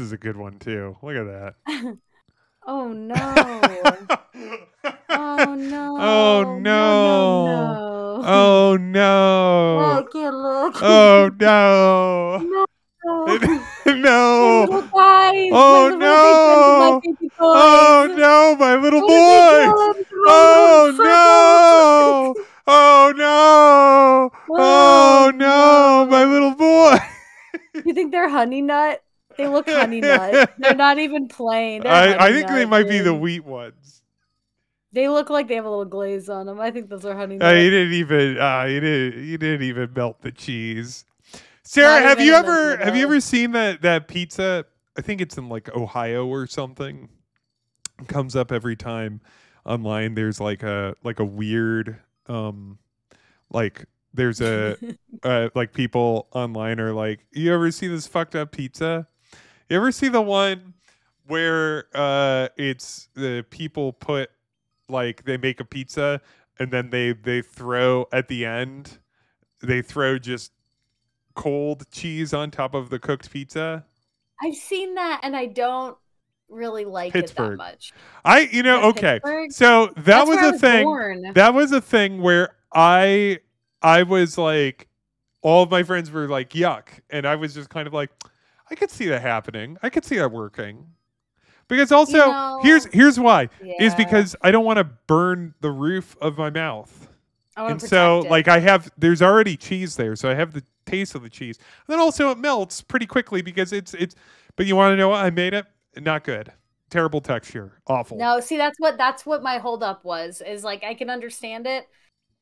Is a good one, too. Look at that. Oh no. Oh no. Oh, no. no. oh, Oh, no. I can't look. Oh, no. no. no. Little guys. Oh, My little big friends, no. My baby Oh boys. no, my little What if boy! they kill him? Oh no! Oh no! Oh Oh, no, my little boy! You think they're honey nut? They look honey nut. They're not even plain. They're I, I think they might be the wheat ones. They look like they have a little glaze on them. I think those are honey Uh, you didn't even uh, you didn't you didn't even melt the cheese. Sarah, Not have you ever have you ever seen that that pizza? I think it's in like Ohio or something. It comes up every time online. There's like a like a weird um like there's a uh, like people online are like, you ever see this fucked up pizza? You ever see the one where uh it's the people put like they make a pizza and then they they throw at the end they throw just cold cheese on top of the cooked pizza. I've seen that and I don't really like Pittsburgh. it that much. I you know okay. Pittsburgh? So that That's was a a thing. born. that was a thing where I I was like all of my friends were like yuck and I was just kind of like I could see that happening. I could see that working. Because also here's know, here's why is because I don't want to burn the roof of my mouth. And so it. like I have there's already cheese there so I have the taste of the cheese. And then also it melts pretty quickly because it's it's but you want to know what I made it? Not good. Terrible texture. Awful. No, see that's what that's what my holdup was. Is like I can understand it,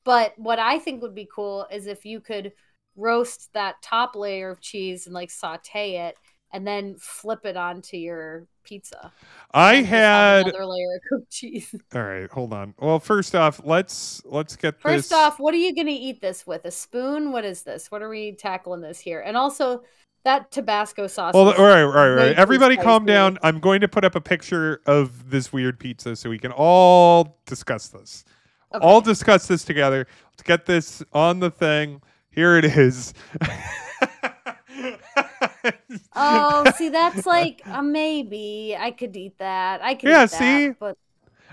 but what I think would be cool is if you could roast that top layer of cheese and like saute it and then flip it onto your pizza. I and just have had another layer of cooked cheese. All right, hold on. Well, first off, let's let's get First this. off, what are you gonna eat this with? A spoon? What is this? What are we tackling this here? And also that Tabasco sauce. Well, all right, all right, right. Everybody, calm spicy. down. I'm going to put up a picture of this weird pizza so we can all discuss this. All discuss this together. Let's get this on the thing. Here it is. Oh, see, that's like a maybe. I could eat that. I could Yeah, eat that, see? but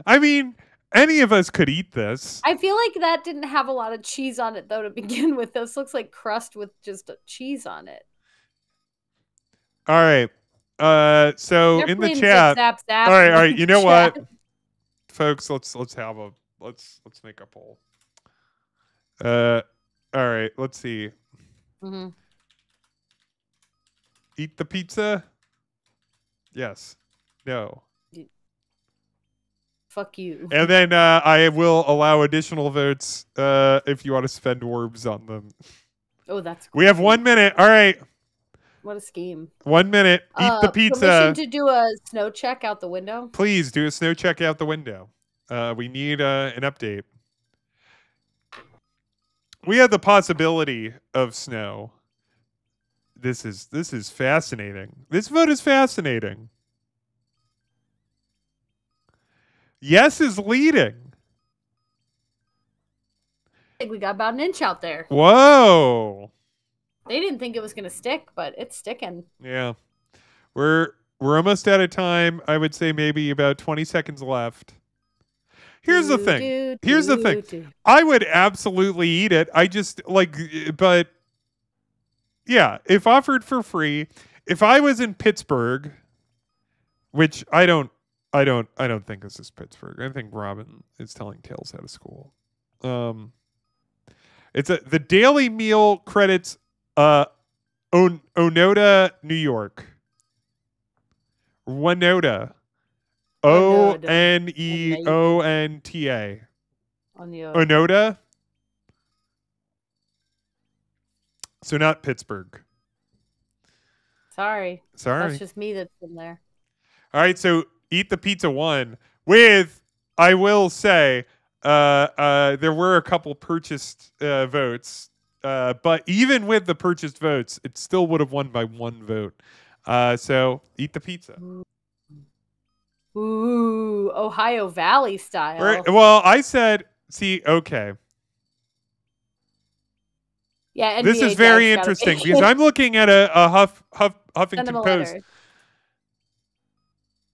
I mean, any of us could eat this. I feel like that didn't have a lot of cheese on it though to begin with. This looks like crust with just a cheese on it. All right. Uh, so They're in the chat, zap, zap all right, all right. You know what, folks? Let's let's have a let's let's make a poll. Uh, all right. Let's see. Mhm. Eat the pizza. Yes. No. Fuck you. And then uh, I will allow additional votes uh, if you want to spend orbs on them. Oh, that's We have one minute. All right. what a scheme. One minute. Eat the Uh, pizza. Permission to do a snow check out the window. Please do a snow check out the window. Uh, we need uh, an update. We have the possibility of snow. This is this is fascinating. This vote is fascinating. Yes is leading. I think we got about an inch out there. Whoa. They didn't think it was gonna stick, but it's sticking. Yeah. We're we're almost out of time. I would say maybe about 20 seconds left. Here's the thing. Here's the thing. I would absolutely eat it. I just like but yeah, if offered for free, if I was in Pittsburgh, which I don't I don't I don't think this is Pittsburgh. I think Robin is telling tales out of school. Um it's a the Daily Meal credits uh On- Onoda, New York. Winota. O. N E O N T A. On the Onoda. So not Pittsburgh. sorry, Sorry. that's just me that's in there. All right, so eat the pizza one with I will say uh uh there were a couple purchased uh votes. Uh but even with the purchased votes, it still would have won by one vote. Uh so eat the pizza. Ooh, Ohio Valley style. Right, well, I said see, okay. Yeah, and this is very interesting because. I'm looking at a, a Huff Huff Huffington Post. letter.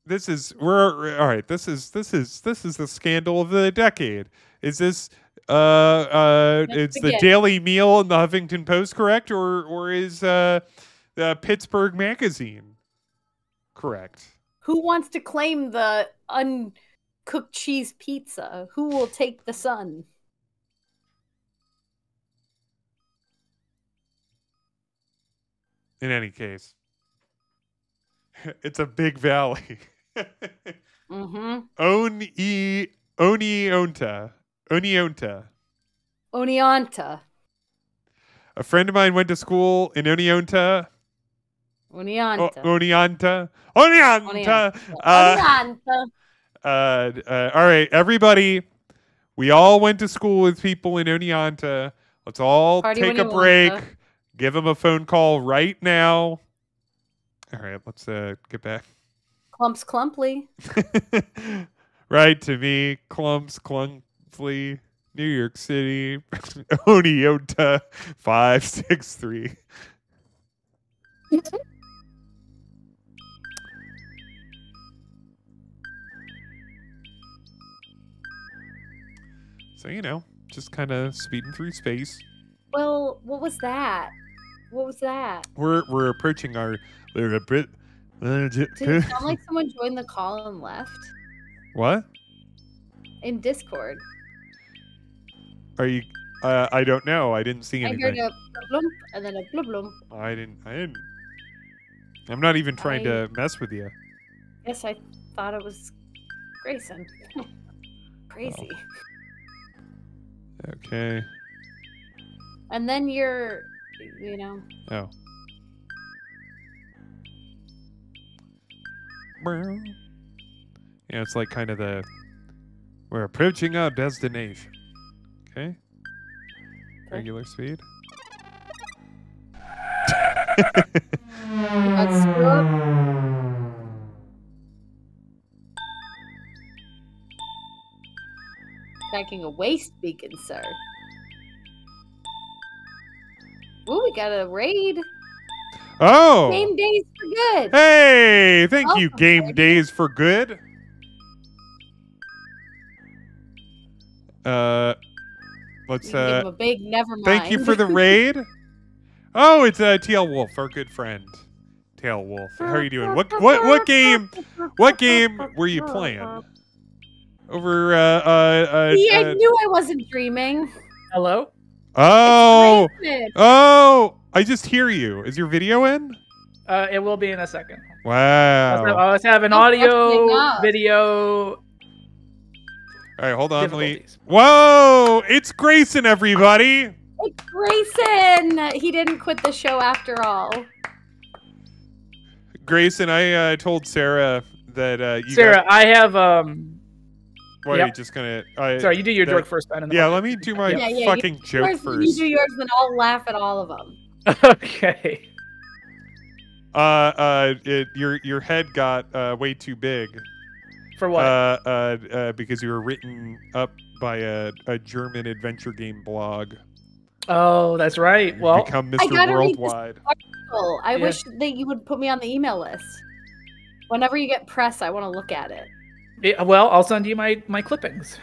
this is we're all right this is this is this is the scandal of the decade is this uh uh Let's it's the daily meal and the huffington post correct or or is uh the pittsburgh magazine correct Who wants to claim the uncooked cheese pizza? Who will take the sun? In any case, it's a big valley. Mm-hmm. Oni Onionta. Onionta. Oneonta. A friend of mine went to school in Onionta. O- Oneonta. Oneonta. Oneonta. Uh, Oneonta. uh, uh, all right, everybody. We all went to school with people in Oneonta. Let's all Party take a break. Give them a phone call right now. All right, let's uh, get back. Clumps Clumply. right to me, Clumps, clumply. New York City, Oneonta, five six three. So you know, just kind of speeding through space. Well, what was that? What was that? We're we're approaching our. We're a bit. Did it sound like someone joined the call and left? what In Discord. are you? Uh, I don't know. I didn't see anything. I heard a blump and then a blub blump. I didn't. I didn't. I'm not even trying to mess with you. Yes, I thought it was Grayson. Crazy. Okay. And then you're, you know, Oh. Yeah, it's like kind of the. We're approaching our destination. Okay. Regular speed. A waste beacon, sir. Ooh, we got a raid. Oh. Game days for good. Hey, thank you, Game Brady. Days for Good. Uh, let's uh, a big never mind. thank you for the raid. Oh, it's uh, TL Wolf, our good friend. TL Wolf, how are you doing? What what what game? What game were you playing? Over uh uh uh. See, I uh knew I wasn't dreaming. Hello? oh oh! I just hear you. Is your video in? Uh, it will be in a second. Wow. Let's have, uh, let's have an audio, video All right, hold on. Let me- difficulties. Whoa! It's Grayson, everybody. It's Grayson. He didn't quit the show after all. Grayson, I uh, told Sarah that uh, you Sarah, Got, I have um. What, are you just gonna? I, Sorry, you do your that- joke first, Ben. Yeah, let me do my Yeah, yeah, you- fucking joke Yours- You do yours, then I'll laugh at all of them. okay. Uh, uh, it, your your head got uh, way too big. For what? Uh, uh, uh, because you were written up by a, a German adventure game blog. oh, that's right. You've Well, become I Mr. this Worldwide. I Yeah. wish that you would put me on the email list. Whenever you get press, I want to look at it. Yeah, well, I'll send you my my clippings.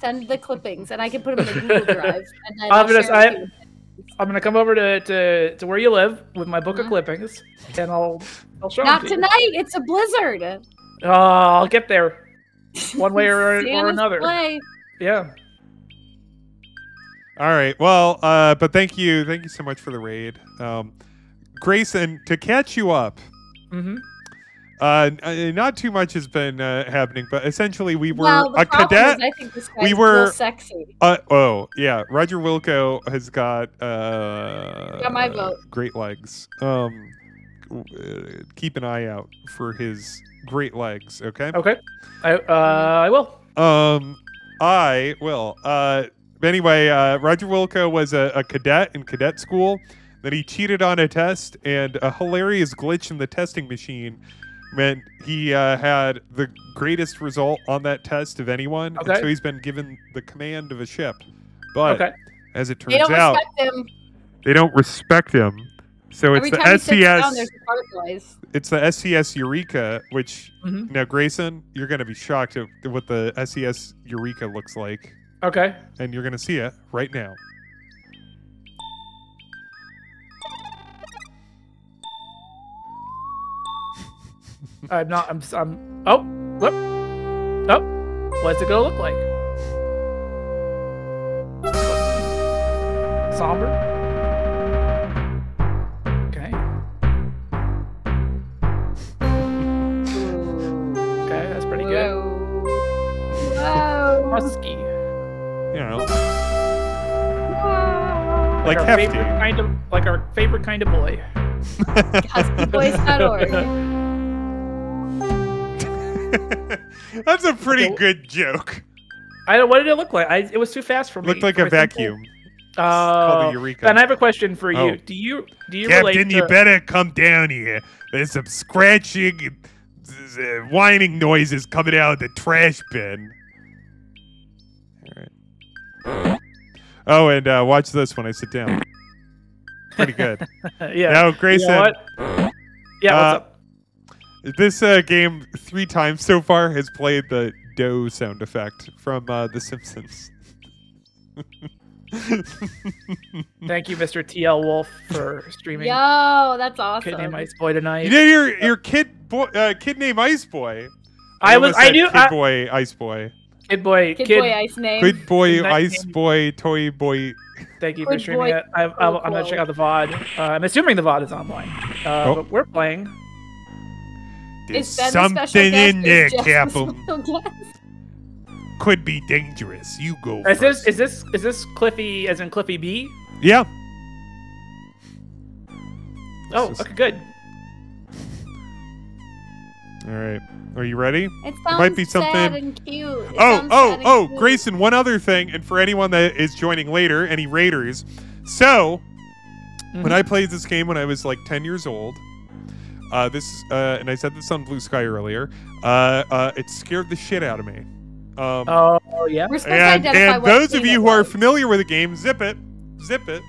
Send the clippings, and I can put them in the Google Drive. And then I'll I'll just- share it I- with you. I'm gonna come over to, to, to where you live with my book Mhm. of clippings, and I'll I'll show Not them to you. tonight. It's a blizzard. Oh, I'll get there. One way or, or Santa's another. play. Yeah. All right. Well, uh, but thank you, thank you so much for the raid, um, Grayson. To catch you up, hmm uh, uh, not too much has been uh, happening, but essentially we were well, the a cadet. Is I think this we were- sexy. Uh, oh yeah, Roger Wilco has got uh, Got my vote. Great legs. Um, uh, keep an eye out for his great legs. Okay. Okay. I uh I will. Um, I will. Uh, anyway, uh, Roger Wilco was a, a cadet in cadet school. Then he cheated on a test, and a hilarious glitch in the testing machine meant he uh, had the greatest result on that test of anyone. And Okay. so he's been given the command of a ship. But Okay. as it They turns don't out, respect him. they don't respect him. So it's Every the time he sits down, SCS. there's a. It's the SCS Eureka, which Mhm. now Grayson, you're gonna be shocked at what the SCS Eureka looks like, Okay. and you're gonna see it right now. I'm not. I'm. s- I'm. Oh. Whoop. Oh. What's it gonna look like? Somber. Okay. Okay, that's pretty good. Whoa. Husky. You know, Whoa. like our hefty. favorite kind of like our favorite kind of boy. HuskyBoys.org. That's a pretty Okay. good joke. I don't. What did it look like? I, it was too fast for me. Looked like for a my simple- vacuum. called Oh, Eureka. and I have a question for you. Oh. Do you do you relate Captain, to, you better come down here. There's some scratching and z- z- whining noises coming out of the trash bin. All right. Oh, and uh, watch this when I sit down. Pretty good. yeah. Now, You Grayson, know what? Yeah. Uh, up? This uh, game three times so far has played the D'oh sound effect from uh, The Simpsons. Thank you, Mr. TL Wolf, for streaming. Yo, that's awesome. Kid named awesome. Ice Boy tonight. you did your your kid boy, uh, kid named Ice Boy. I was. I said knew. Kid I, boy, Ice Boy. kid boy. Kid, Kid. boy ice name. Kid boy, Nice Ice name. Boy, Toy Boy. Thank you for streaming boy. it. I, I, Cool, I'm gonna check out the VOD. Uh, I'm assuming the VOD is online. Uh, Oh. But we're playing. There's Is Ben the special something in there, Jeff Captain. Could be dangerous. You go Is this is this is this Cliffy as in Cliffy B? yeah. Oh, is- okay, good. All right. Are you ready? It sounds might be sad something- and cute. It oh, oh, oh, cute. Grayson, one other thing, and for anyone that is joining later, any Raiders. So, when Mhm. I played this game when I was like 10 years old, uh, this, uh, and I said this on Blue Sky earlier, uh, uh, it scared the shit out of me. Um, Oh yeah. We're supposed to and identify and what those of you who are familiar with the game, zip it, zip it.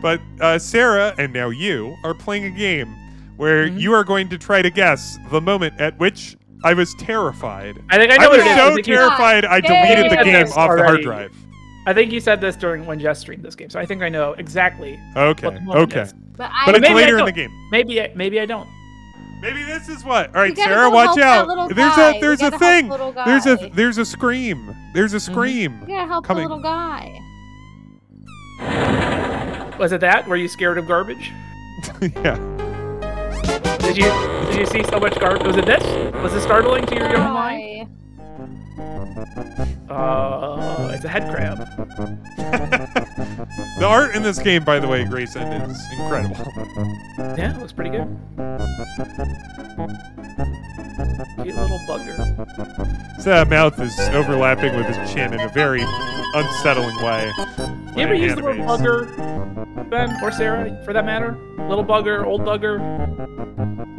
But uh, Sarah and now you are playing a game where Mhm. you are going to try to guess the moment at which I was terrified. I think I I, know was what it is. I so think you- terrified I Yay. deleted the game that's off the hard drive. I think you said this during when Jess streamed this game, so I think I know exactly. Okay, What the okay. is. But, I, But it's maybe I later in the game. Maybe I, maybe I don't. Maybe this is what. All right, Sarah, watch out. There's a there's a thing. There's a there's a scream. There's a scream. We gotta help coming. the little guy. Was it that? Were you scared of garbage? yeah. Did you did you see so much garbage? Was it this? Was it startling to your young mind? Uh, it's a head crab. The art in this game, by the way, Grayson, is incredible. Yeah, it looks pretty good. Cute little bugger. His uh, mouth is overlapping with his chin in a very unsettling way. You ever when it use the word bugger, Ben or Sarah, for that matter? Little bugger, old bugger.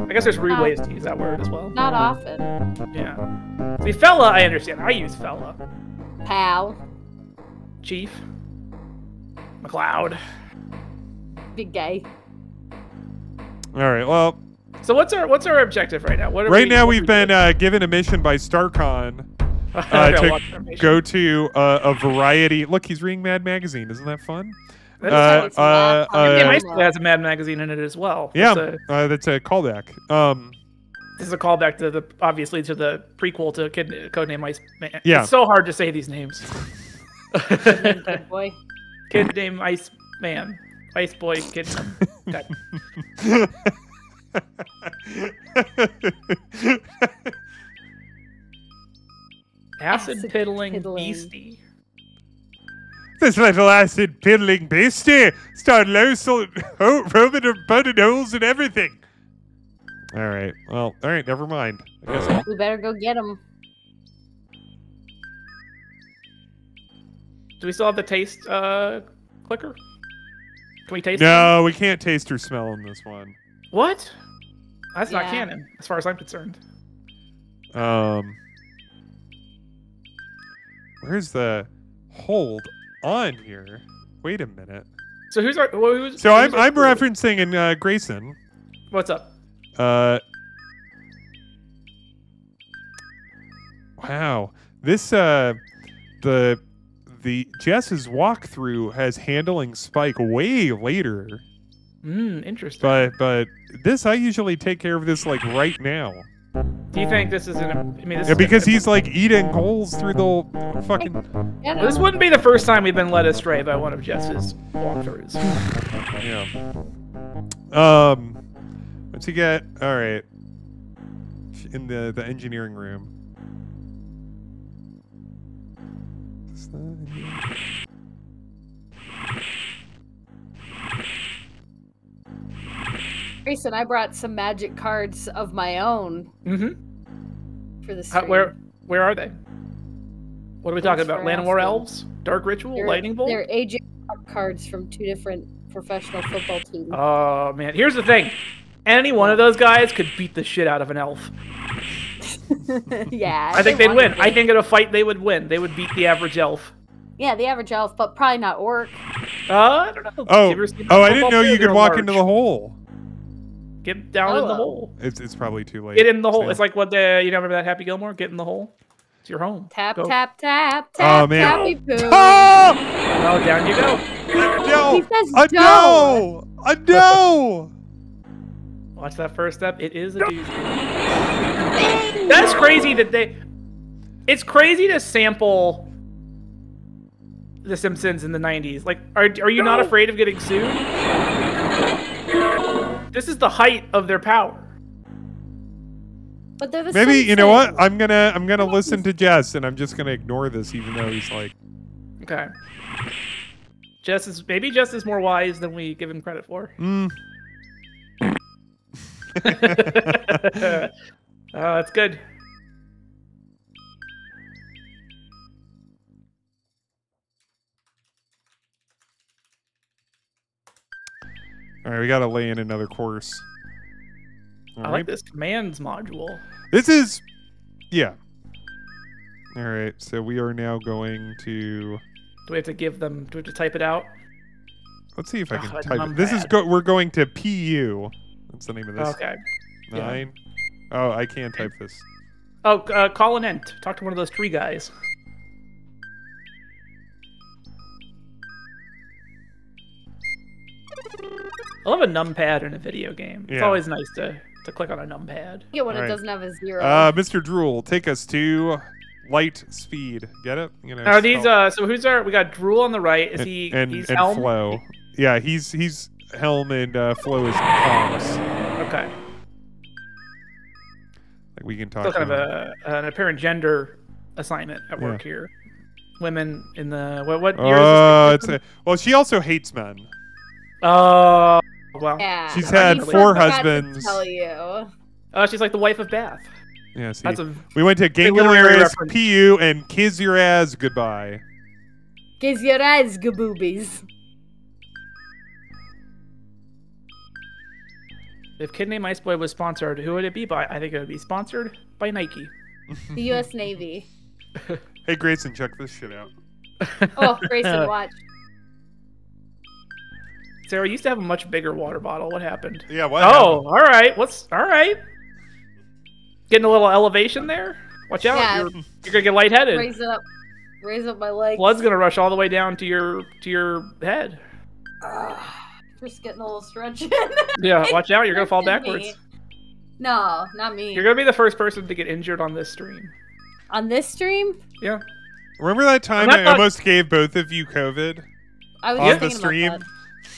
I guess there's rude Uh, ways to use that word as well. Not often. Yeah. See, fella, I understand. I use fella. Pal. Chief. McLeod. Big gay. All right. Well, So what's our what's our objective right now? What are right we, now what we've we been uh, given a mission by StarCon uh, to lot of information. go to uh, a variety. Look, he's reading Mad Magazine. Isn't that fun? That is uh, It's uh, uh, Yeah, fun. has a Mad magazine in it as well. Yeah, It's a- uh, that's a callback. Um, this is a callback to the obviously to the prequel to Kid Codename Ice Man. Yeah. It's so hard to say these names. Good boy. Kid named Ice Man. Ice Boy Kid. Acid, Acid piddling, piddling. beastie. this little acid piddling beastie started loosing, oh, roaming her button holes and everything. All right. Well, all right. Never mind. I guess We better go get him. Do we still have the taste uh, clicker? Can we taste? No, we can't taste or smell in this one. What? That's not canon, as far as I'm concerned. Um, where's the hold on here? Wait a minute. So who's our? who- Who's, So I'm our I'm referencing in uh, Grayson. What's up? Uh, wow, this uh, the the Jess's walkthrough has handling Spike way later, Hmm, interesting. but but this I usually take care of this like right now. Do you think this is an? I mean, this Yeah, is because he's like eating holes through the fucking. You know? This wouldn't be the first time we've been led astray by one of Jess's walkthroughs. Yeah. Um, what's he get? All right. In the the engineering room. Is that in here? Grayson, I brought some magic cards of my own Mm-hmm. for the How, stream. where where are they? What are we talking about? Llanowar Elves, Dark Ritual, They're- Lightning Bolt. They're AJ cards from two different professional football teams. Oh man, here's the thing. Any one of those guys could beat the shit out of an elf. yeah, I think they they'd win. I think in a fight they would win. They would beat the average elf. Yeah, the average elf, but probably not orc. Uh, I don't know. Oh, You ever seen oh! I didn't know you could walk large. into the hole. Get down in the Hello. hole. It's it's probably too late. Get in the hole. So- It's like what the you know remember that Happy Gilmore? Get in the hole. It's your home. Tap, Go. tap, tap, tap, Oh, man. tappy poo. Oh! Oh, down you go. No! He says A no. no! A no! Watch that first step. It is a doozy. That's crazy that they. It's crazy to sample The Simpsons in the '90s. Like, are are you not afraid of getting sued? This is the height of their power. But they're the Maybe you know what? I'm gonna I'm gonna listen to Jess, and I'm just gonna ignore this, even though he's like, Okay. Jess is maybe Jess is more wise than we give him credit for. mm, oh, that's good. all right, we gotta lay in another course. All I right. like this commands module. This is, yeah. All right, so we are now going to. Do we have to give them? Do we have to type it out? Let's see if I Oh, can a type it. This is go. We're going to Peeyu. That's the name of this. Okay. yeah. Nine. Oh, I can't type this. Oh, uh, call an ent. Talk to one of those tree guys. I love a numpad in a video game. It's always nice to, to click on a numpad. Yeah, when Right. it doesn't have a zero. Uh, Mr. Droole, take us to light speed. Get it? You know. Are these uh? So who's our? We got Droole on the right. Is and, he? and, he's and Helm. Flo? Yeah, he's he's Helm and uh, Flo is comms. Okay. Like we can talk. Still to kind of a an apparent gender assignment at work here. Women in the what? What year Oh, is uh, it's a, well. She also hates men. Oh, well. yeah. she's I had forgot four husbands. Tell you. Oh, she's like the wife of Bath. Yeah, see, That's a we went to literary Gangularis, reference. Peeyu, and kiss your ass goodbye. Kiss your eyes gaboobies. If Kid Named Ice Boy was sponsored, who would it be by? I think it would be sponsored by Nike. The U.S. Navy. Hey Grayson, check this shit out. Oh, Grayson, watch. Sarah used to have a much bigger water bottle. What happened? Yeah, what? Oh, all right. What's all right? Getting a little elevation there. Watch out. Yeah. You're, you're gonna get lightheaded. Raise up. Raise up my legs. Blood's gonna rush all the way down to your to your head. Ah. Just getting a little stretch. Yeah, watch out. You're gonna fall backwards. me. No, not me. You're gonna be the first person to get injured on this stream. On this stream, Yeah. Remember that time not I not- almost gave both of you COVID I was on just the stream? about that.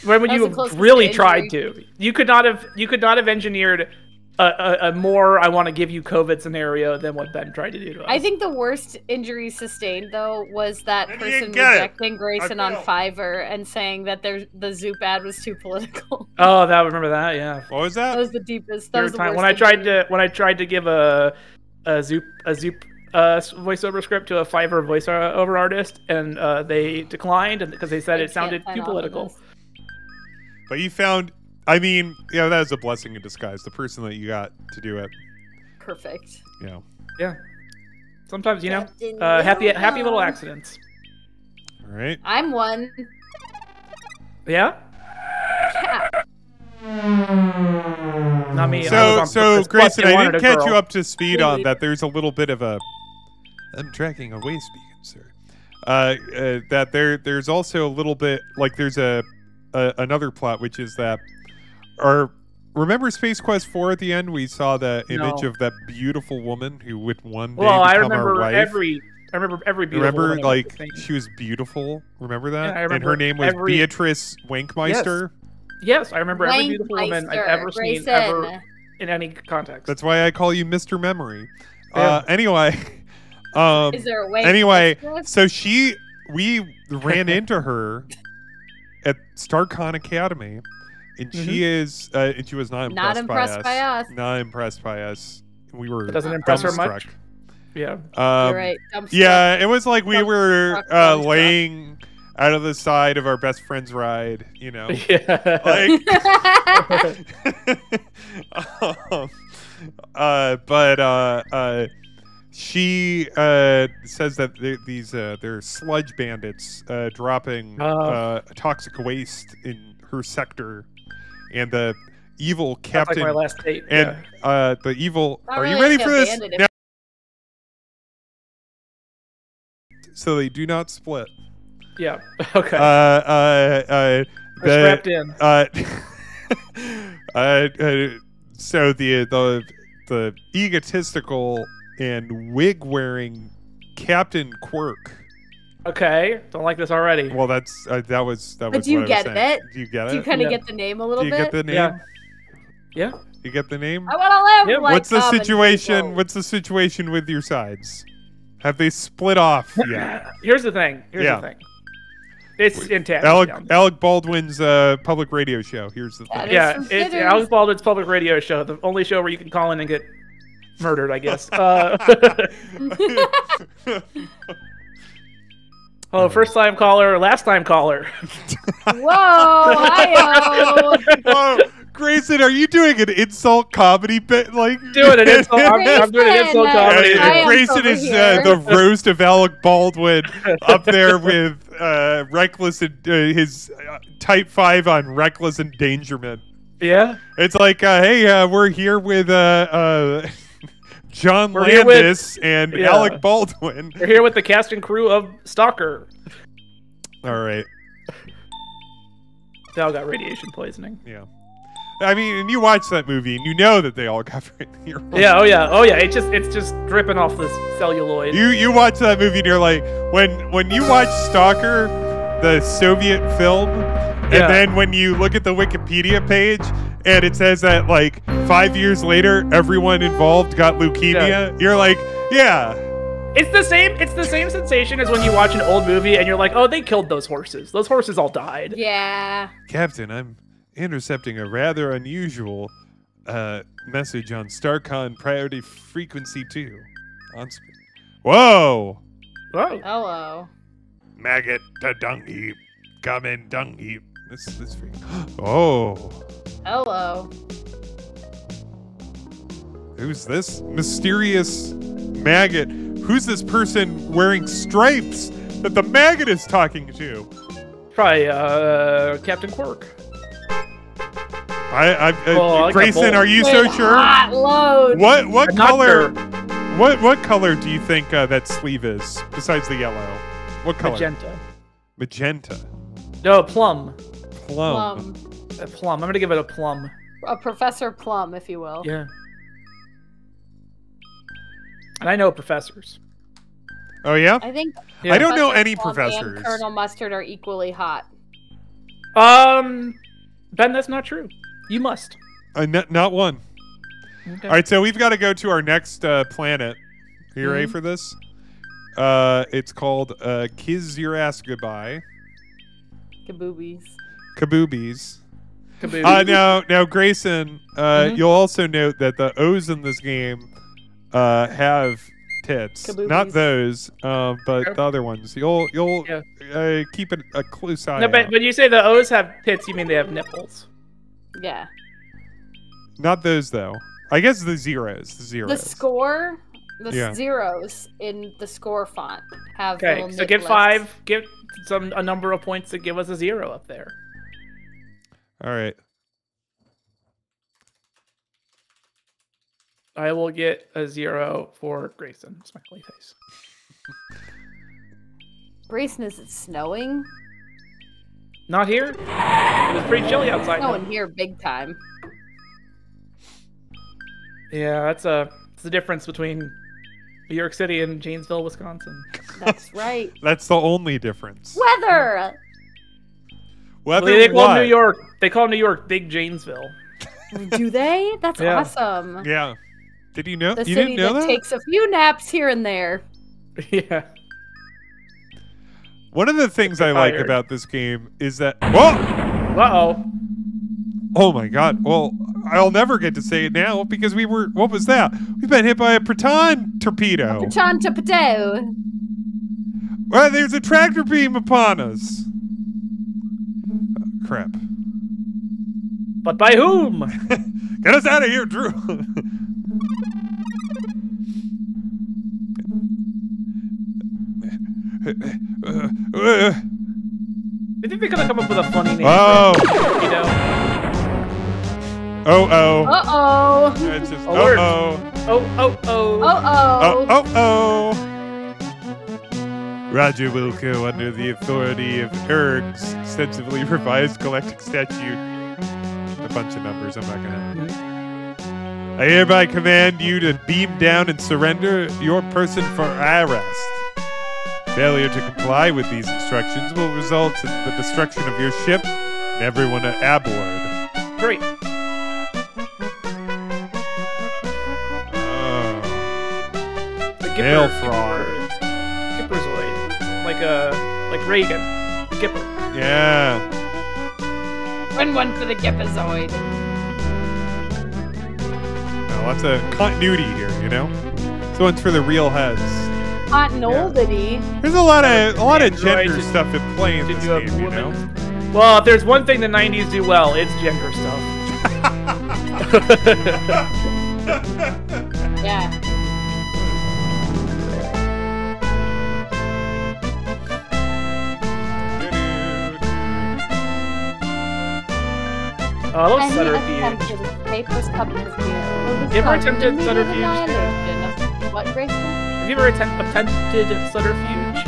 When, when you really to tried to, you could not have you could not have engineered a, a, a more I want to give you COVID scenario than what Ben tried to do to us. I think the worst injury sustained though was that I person get it. rejecting Grayson on. Fiverr and saying that their the Zoop ad was too political. Oh, that remember that? Yeah. What was that that? was the deepest. That was the time worst when I tried injury. to when I tried to give a a Zoop a Zoop uh, voiceover script to a Fiverr voiceover artist, and uh, they declined, because they said I it sounded too political. But you found. I mean, yeah, that was a blessing in disguise. The person that you got to do it. Perfect. Yeah. Yeah. Sometimes you know, uh, happy happy little accidents. All right. I'm one. Yeah. Not me. So, on so purpose, Grayson, I didn't a catch you up to speed on that. There's a little bit of a. I'm tracking a waste beacon, sir. Uh, uh, that there, there's also a little bit like there's a, a another plot, which is that our remember Space Quest 4 at the end? We saw the image No. of that beautiful woman who would one day Well, I become our remember wife. every. I remember every beautiful. remember, woman like, she was beautiful. Remember that? I and her name was every- Beatrice Wankmeister. Yes, I remember every beautiful woman I've Wankmeister, ever seen ever in any context. That's why I call you Mr. Memory. Yeah. Uh, anyway, um, Is there a way? anyway, so she, we ran into her at StarCon Academy, and she is, uh, and she was not impressed, Not impressed by us. Not impressed by us. We were That doesn't impress her much? yeah. Um, You're right. dumbstruck. Yeah, it was like we Dumbstruck, were uh, laying out of the side of our best friend's ride, you know. Yeah. like um, uh, but uh, uh, she uh, says that th- these uh, they're sludge bandits uh, dropping Oh. uh, toxic waste in her sector, and the evil That's like captain my last date. and yeah. uh, the evil. Not are you really ready for this? Now- so they do not split. yeah. Okay. Uh, uh, uh, We're the, strapped in. uh, uh, uh, so the the the egotistical and wig wearing Captain Quirk. Okay. Don't like this already. Well, that's uh, that was that But was. do you what get it? Do you get it? Do you kind of Yeah. get the name a little bit? Do you bit? get the name? Yeah. Yeah. You get the name? I want to live Yeah, like What's the situation? people. What's the situation with your sides? Have they split off yet? Here's the thing. Here's Yeah. the thing. It's intense. Alec yeah. Alec Baldwin's uh, public radio show. Here's the thing. Yeah, some it's bitters. Alec Baldwin's public radio show, the only show where you can call in and get murdered, I guess. Uh, oh, first time caller, last time caller. Whoa, hi Whoa, Grayson, are you doing an insult comedy bit? Like Doing an insult. I'm, I'm doing an insult Grayson, Uh, comedy. I'm Grayson is uh, the roast of Alec Baldwin up there with uh, reckless and uh, his uh, type five on reckless endangerment. Yeah. It's like, uh, hey, uh, we're here with uh, uh, John We're here with- Landis and yeah. Alec Baldwin. We're here with the cast and crew of Stalker. All right, They all got radiation poisoning. yeah. I mean, and you watch that movie and you know that they all got. you're- Yeah, oh yeah, oh yeah. It just it's just dripping off this celluloid. You you watch that movie and you're like, when when you watch Stalker, the Soviet film, and Yeah. then when you look at the Wikipedia page and it says that like five years later everyone involved got leukemia, you're like, yeah, It's the same. It's the same sensation as when you watch an old movie and you're like, "Oh, they killed those horses. Those horses all died." Yeah. Captain, I'm intercepting a rather unusual uh, message on StarCon priority frequency two. On sp- Whoa, Whoa. Hello. maggot to dung heap, come in dung heap. This this freak. Oh. Hello. Who's this mysterious maggot? Who's this person wearing stripes that the maggot is talking to? Probably uh, Captain Quirk. I, I, uh, Oh, Grayson, are you With so sure? Hot load. What what I'm color? sure. What what color do you think uh, that sleeve is besides the yellow? What color? Magenta. Magenta. No, plum. Plum. Plum. A plum. I'm gonna give it a plum. A Professor Plum, if you will. Yeah. And I know professors. Oh yeah. I think Yeah. I don't know any Plum professors. And Colonel Mustard are equally hot. Um, Ben, that's not true. You must. Uh, n- not one. Okay. All right, so we've got to go to our next uh, planet. Are you ready Mhm. for this? Uh, it's called uh, Kiss Your Ass Goodbye. Kaboobies. Kaboobies. Caboose. Uh, now, now, Grayson, uh, Mhm. you'll also note that the O's in this game uh, have tits. Not those, um, but Okay. the other ones. You'll you'll Yeah. uh, keep it a close eye. no, but when you say the O's have tits, you mean they have nipples. Yeah. Not those though. I guess the zeros. The zeros. The score, the Yeah. zeros in the score font have Okay, so get five. Give some a number of points to give us a zero up there. All right. I will get a zero for Grayson. It's Smiley face. Grayson, is it snowing? Not here. It was pretty chilly outside. Snowing here big time. Yeah, that's a that's the difference between New York City and Janesville, Wisconsin. That's right. That's the only difference. Weather. Weather. Well, they call? New York. They call New York Big Janesville. Do they? That's Yeah. awesome. Yeah. Did you know? The you city didn't know that that? takes a few naps here and there. yeah. One of the things I like about this game is that. Whoa! Uh oh. Oh my god. Well, I'll never get to say it now because we were. What was that? We've been hit by a Proton torpedo. Chanta Patel. Well, there's a tractor beam upon us. Crap. But by whom? Get us out of here, Drew. I think they could have come up with a funny name. oh, for it, you know. oh, oh. Uh oh. It's just, oh, word. oh. Oh oh oh. Oh, oh. oh, oh. Roger Wilco, under the authority of ERG's extensively revised collecting statute. A bunch of numbers, I'm not gonna. I hereby command you to beam down and surrender your person for arrest. Failure to comply with these instructions will result in the destruction of your ship and everyone aboard. Great. Oh. The Mail Gipper- fraud. Gipperzoid. Like uh like Reagan. Gipper. Yeah. One one for the Gipazoid. Well, lots of continuity here, you know? This one's for the real heads. Continuity. There's a lot of a lot of Android gender did- stuff at play in Did this you have game, you know? Well, if there's one thing the '90s do well, it's gender stuff. Yeah. I love Any subterfuge. attempted escape was subterfuge. You ever attempted Immediate subterfuge? annihilation. What, Grayson? Have you ever attempt- attempted subterfuge?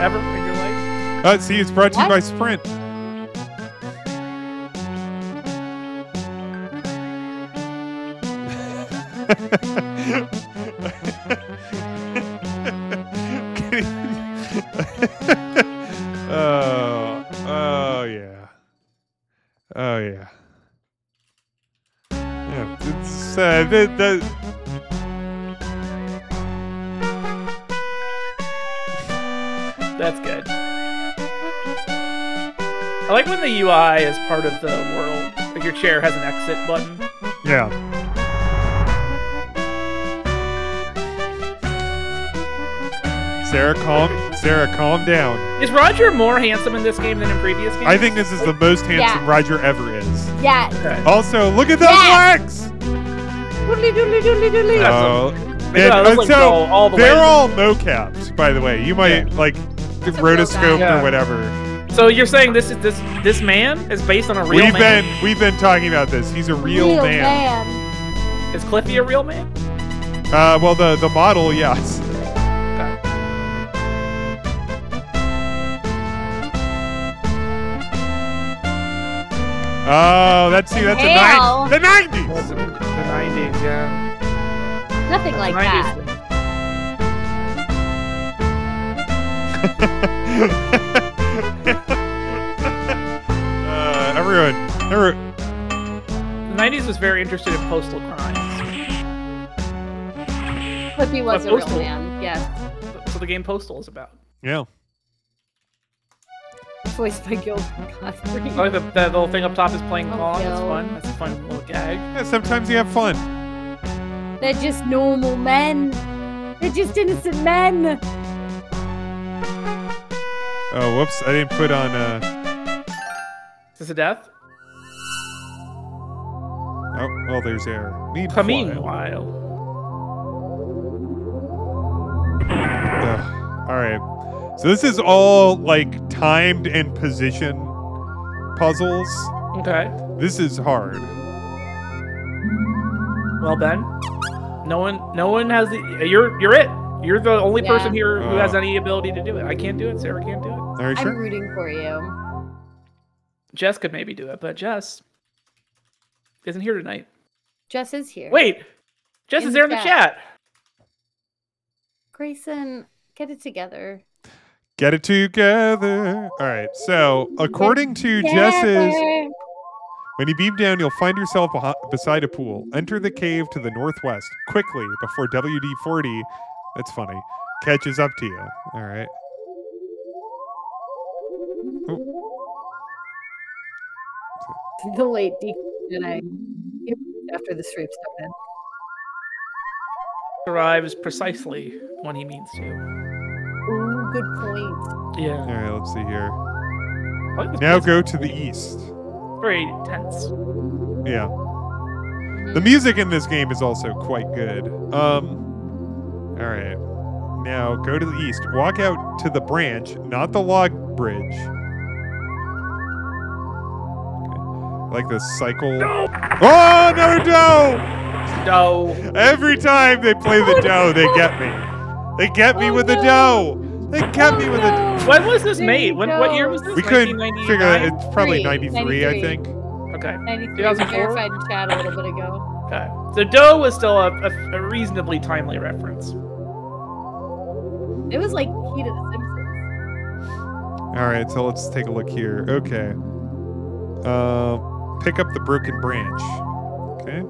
Ever in your life? Uh, see, it's brought to you by Sprint. it's the, the, That's good. I like when the UI is part of the world. Like your chair has an exit button. yeah. Sarah, calm. Sarah, calm down. Is Roger more handsome in this game than in previous games? I think this is the most handsome Yeah. Roger ever is. Yeah. Okay. Also, look at those Yes. legs. Doodly doodly doodly doodly. Oh, Maybe and, that uh, like so all- all the they're way. all mocapped, by the way. You might like a real rotoscoped or whatever. So you're saying this is this this man is based on a real we've man? been we've been talking about this. He's a real, man. man. Is Cliffy a real man? Uh, well, the the model, yes. Oh, that's see, that's Hell. a nine, the nineties. The 90s, yeah. Nothing like 90s. that. uh, everyone, everyone, The 90s was very interested in postal crimes. Clippy was But a real Postal- man. Yes. So the game Postal is about. yeah. Voiced by Gil Godfrey. I like the, little thing up top is playing Oh, Pong. That's fun. That's a fun little gag. Yeah, sometimes you have fun. They're just normal men. They're just innocent men. Oh, whoops! I didn't put on. Uh, Is this a death? oh, well, there's air. Meanwhile. Ugh. All right. So this is all like timed and position puzzles. Okay. This is hard. Well, Ben. No one, no one has the. You're, you're it. You're the only Yeah. person here who has Uh. any ability to do it. I can't do it. Sarah can't do it. Are you sure? I'm rooting for you. Jess could maybe do it, but Jess, isn't here tonight. Jess is here. Wait, Jess In is the there in the chat. chat. Grayson, get it together. Get it together. All right. So, according to Jess's, when you beam down, you'll find yourself beside a pool. Enter the cave to the northwest quickly before WD 40, that's funny, catches up to you. All right. Oh. The late D Jedi. After the stream started. Arrives precisely when he means to. Ooh, good point. Yeah. All right. Let's see here. I like this Now go to the east. Very tense. Yeah. The music in this game is also quite good. Um All right. Now go to the east. Walk out to the branch, not the log bridge. Okay. Like the cycle. No! Oh, another D'oh! No. Every time they play the D'oh, they get me. They get me Oh, with the no. Doe. They get Oh, me with the. no. When was this There made? When what year was this? We couldn't 1999? figure that. It's probably Three, 93, I think. Okay. 93 2004? verified in chat a little bit ago. Okay. So D'oh was still a, a, a reasonably timely reference. It was like Key to the Simpsons. All right, so let's take a look here. Okay. Uh, pick up the broken branch. Okay.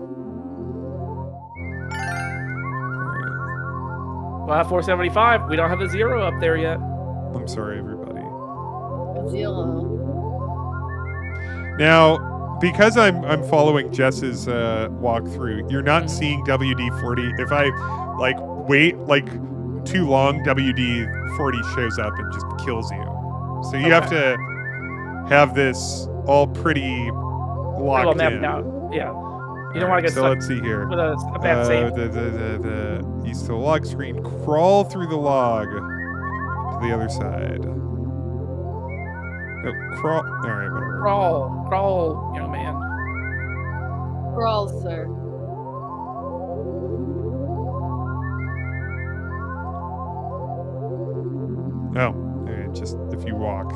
All Well, 475. We don't have a zero up there yet. I'm sorry, everybody. Zillow. Now, because I'm I'm following Jess's uh, walkthrough, you're not Mhm. seeing WD-40. If I like wait like too long, WD-40 shows up and just kills you. So you have to have this all pretty Pretty locked well mapped in. out. Yeah. You don't All want to get so stuck let's see here. with a, a bad Uh, save. the, the, the, the east to the log screen. Crawl through the log to the other side. No, crawl. All right, whatever. Crawl, crawl, young man. Brawl, sir. No, all right, just if you walk.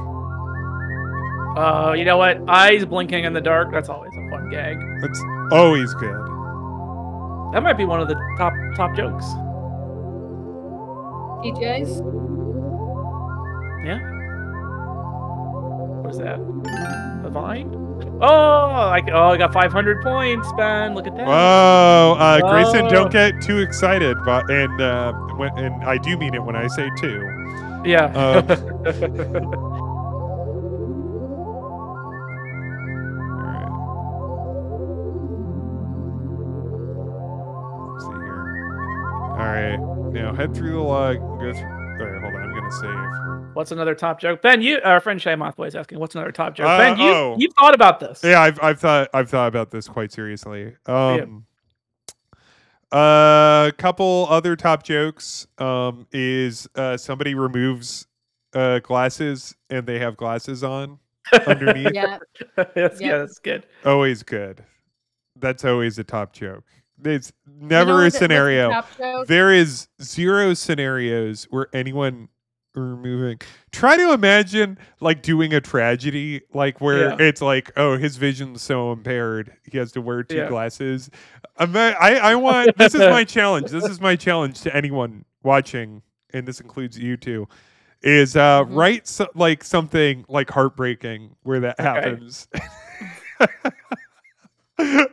Uh, you know what? Eyes blinking in the dark. That's always a fun gag. That's always good. That might be one of the top top jokes. DJs? Yeah. What is that? A vine? Oh, I, oh, I got 500 points, Ben. Look at that. Whoa, uh, Grayson, don't get too excited, but and uh, when, and I do mean it when I say two. Yeah. Um, All right, now head through the log. Go through. All right, hold on. I'm gonna save. what's another top joke? Ben, you our friend Shay Mothboy is asking, what's another top joke? Uh, ben, you oh. you've thought about this. Yeah, I've I've thought I've thought about this quite seriously. Um, a couple other top jokes um, is uh, somebody removes uh, glasses and they have glasses on underneath. Yeah. that's, Yeah. Yeah, that's good. Always good. That's always a top joke. There's You never know a what the- the scenario. There is zero scenarios where anyone removing. Try to imagine like doing a tragedy, like where Yeah. it's like, oh, his vision's so impaired, he has to wear two Yeah. glasses. I, I want. this is my challenge. This is my challenge to anyone watching, and this includes you too. Is uh, Mhm. write so, like something like heartbreaking where that Okay. happens. and,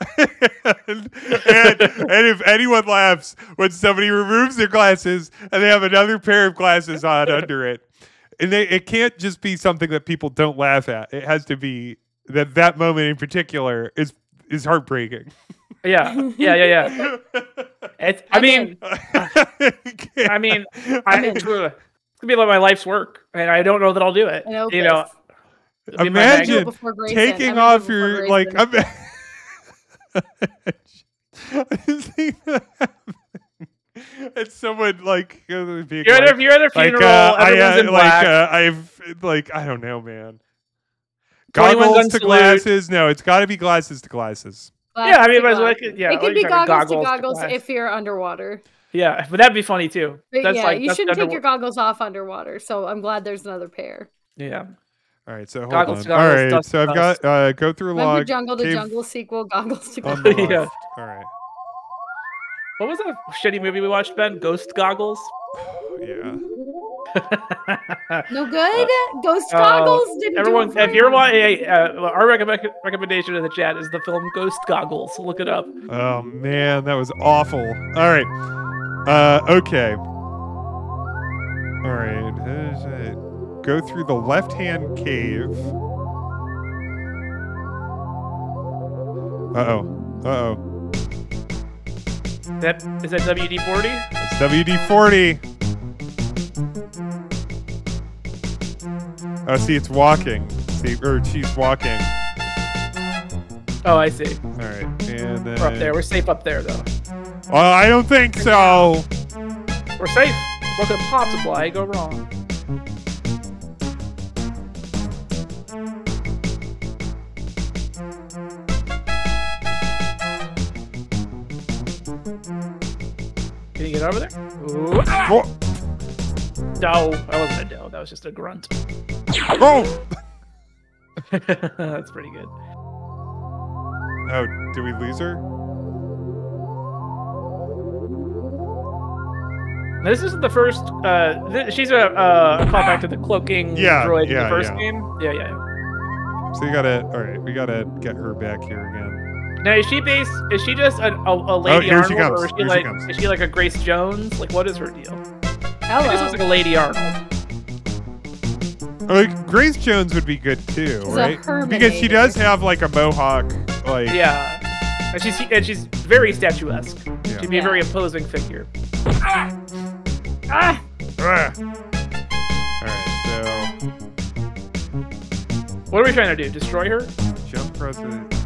and, and if anyone laughs when somebody removes their glasses and they have another pair of glasses on under it, and they, it can't just be something that people don't laugh at. It has to be that that moment in particular is is heartbreaking. Yeah, yeah, yeah, yeah. It's, I I'm mean. I mean, I, I'm it's gonna be like my life's work, and I don't know that I'll do it. Know you know, this. it'll be Imagine mag- Do it before Grayson. taking I'm gonna do it off before your like. Grayson. It's someone like uh, You're like, at a, you're at a like, funeral. uh, I, everyone's uh, in black. like uh, I've like I don't know, man. Goggles gun to salute. glasses? No, it's got to be glasses to glasses. yeah, I mean, Glasses but like, yeah, it could like be kind of goggles, to to goggles glass. if you're underwater. Yeah, but that'd be funny too. But That's yeah, like you that's shouldn't take your goggles off underwater. So I'm glad there's another pair. Yeah. All right, so hold Goggles on. to goggles, right, dust so I've got uh, go through Remember log. Jungle to cave Jungle sequel, Goggles to Goggles. Yeah. All right. What was that shitty movie we watched, Ben? Ghost Goggles? Yeah. No good? Ghost Uh, Goggles didn't Everyone, do it for if you're watching, uh, our recommend- recommendation in the chat is the film Ghost Goggles. Look it up. Oh man, that was awful. All right. Uh, okay. All right. Go through the left-hand cave. Uh oh. Uh oh. That is that WD forty? It's WD-40. Oh, see, it's walking. See, or she's walking. Oh, I see. All right, and then. We're up there. We're safe up there, though. Oh, I don't think so. We're safe. What could possibly go wrong? Get over there? Ooh. Oh, No, that wasn't a no. That was just a grunt. oh. That's pretty good. Oh, did we lose her? This isn't the first. Uh, th- she's a, uh, a callback to the cloaking Yeah, droid in the first yeah. game. Yeah, yeah. So you gotta. All right, we gotta get her back here again. Now is she based? Is she just a, a, a lady here she Arnold, comes, or is she here she like comes. is she like a Grace Jones? Like what is her deal? She just Hello. looks like a Lady Arnold. Like Grace Jones would be good too, She's right? Because she does have like a mohawk, like Yeah, and she's and she's very statuesque. Yeah. She'd be a very imposing figure. Ah! Ah! All right, so What are we trying to do? Destroy her? jump president. Use-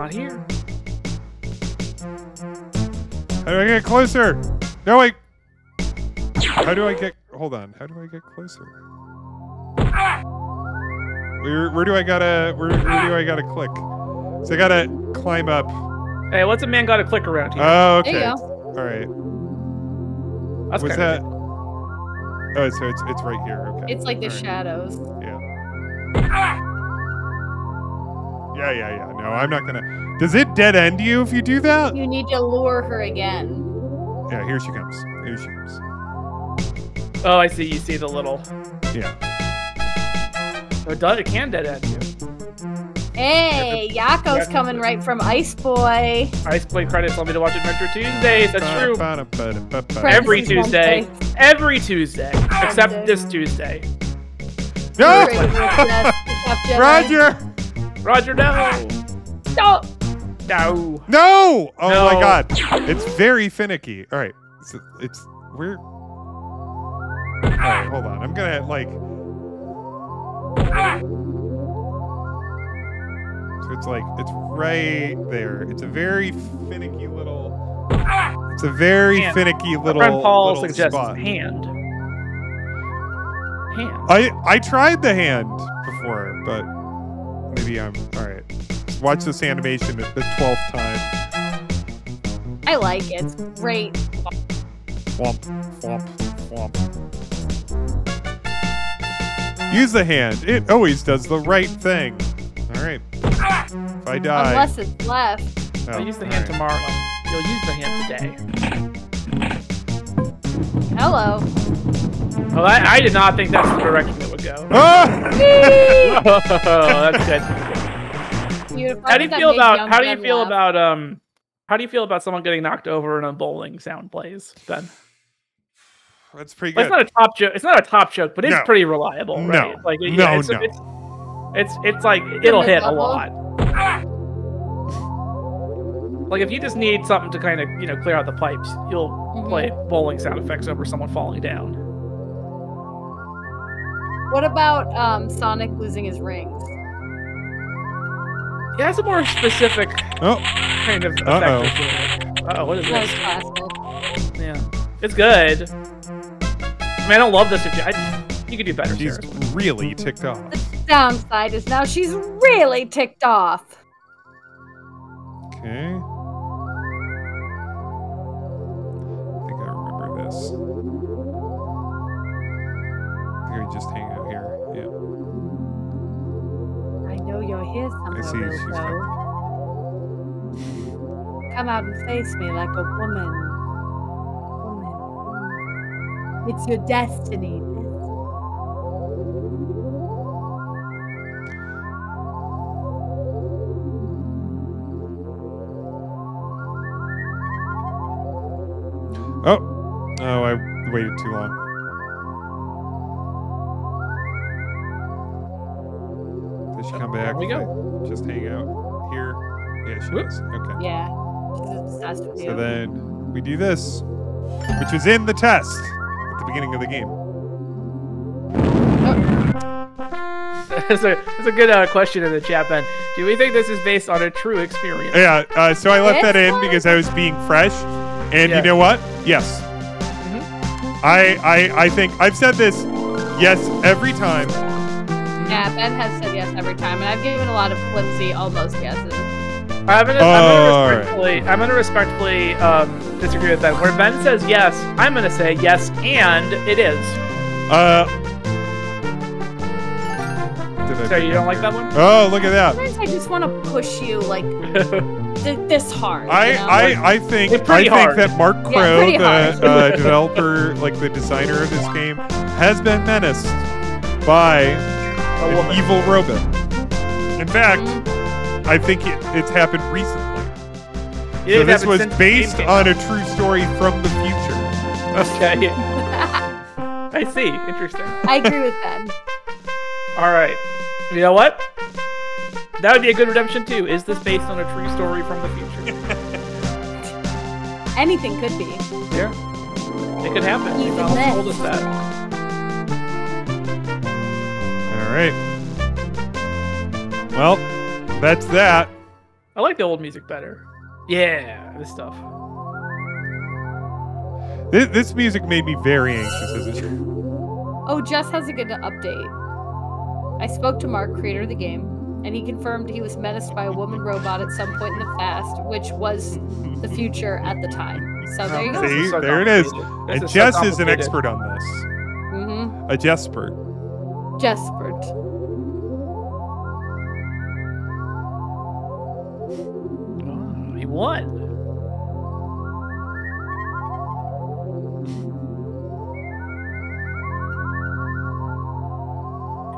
Not here. How do I get closer? No, wait. How do I get? Hold on. How do I get closer? Where, where do I gotta? Where, where do I gotta click? So I gotta climb up. Hey, what's a man got to click around here? Oh, okay. All right. That's Was kinda that? Oh, so it's it's right here. Okay. It's like the All right. shadows. Yeah, yeah, yeah. Yeah. No, I'm not gonna. Does it dead end you if you do that? You need to lure her again. Yeah, here she comes. Here she comes. Oh, I see. You see the little. Yeah. Oh, it, does, it can dead end you. Hey, Yako's Yeah. coming right from Ice Boy. Ice Boy credits want me to watch Adventure Tuesdays. That's true. Every Tuesday. Wednesday. Every Tuesday. Except this Tuesday. No! Ready with us. What's up, Jedi? Roger! Roger, no. No. No. No! Oh my god. It's very finicky. All right. It's, it's we're. All right, hold on. I'm gonna like. So it's like it's right there. It's a very finicky little. It's a very Hand. finicky little. friend Paul little suggests spot. hand. Hand. I I tried the hand before, but maybe I'm all right. Watch this mm-hmm. animation the twelfth time. I like it. It's great. Womp, womp, womp. Use the hand. It always does the right thing. All right. If I die, Unless it's left. oh, I'll use the hand right. tomorrow. You'll use the hand today. Hello. Well, I, I did not think that's the direction it would go. Oh, that's good. Beautiful. How do you feel about how do you feel laugh. about um how do you feel about someone getting knocked over and a bowling sound plays, Ben? That's pretty Well, good. it's not a top joke. It's not a top joke, but it's No. pretty reliable, No. right? Like yeah, No, it's, no. It's, it's it's like it'll hit a lot. Like if you just need something to kind of you know clear out the pipes, you'll Mhm. play bowling sound effects over someone falling down. What about um, Sonic losing his rings? Yeah, it's a more specific oh, kind of effect. Uh-oh. Uh oh, what is That was this? classic. Yeah, it's good. I mean, I don't love this. I, you could do better, she's Sarah. really ticked off. The downside is now she's really ticked off. Okay. I think I remember this. Here, we just hang Oh, I know you're here somewhere, see, she's Wilco. Come out and face me like a woman. Woman. It's your destiny. Oh, oh, I waited too long. She come back? we go. Just hang out here. Yeah, she Whoop. does. Okay. Yeah. She's obsessed with So you. then we do this, which is in the test at the beginning of the game. That's a, it's a good uh, question in the chat, Ben. Do we think this is based on a true experience? Yeah, uh, so I left that in because I was being fresh. And Yeah. you know what? Yes. Mm-hmm. I, I I think I've said this yes every time. Yeah, Ben has said yes every time, and I've given a lot of flimsy almost yeses. I'm gonna, Oh, I'm gonna right. respectfully, I'm gonna respectfully um, disagree with Ben. Where Ben says yes, I'm gonna say yes, and it is. Uh did I Sorry, put you don't like that one? Oh, look at that. Sometimes I just want to push you like th- this hard. I, you know? I, I think I pretty think that Mark Crowe, pretty the uh, developer, like the designer of this game, has been menaced by A an woman. evil robot. In fact, Mhm. I think it, it's happened recently. You So this was since the game based on a true story from the future. Okay. I see. Interesting. I agree with Ben. All right. You know what? That would be a good redemption too. Is this based on a true story from the future? Anything could be. yeah. It could happen. Even Donald this. told us that. All right. Well, that's that. I like the old music better. Yeah, this stuff. This, this music made me very anxious as a Oh, Jess has a good update. I spoke to Mark, creator of the game, and he confirmed he was menaced by a woman robot at some point in the past, which was the future at the time. So there you go. See? This is so there it is. And Jess is an expert on this. Mm-hmm. A Jespert. Jespert. Oh, he won.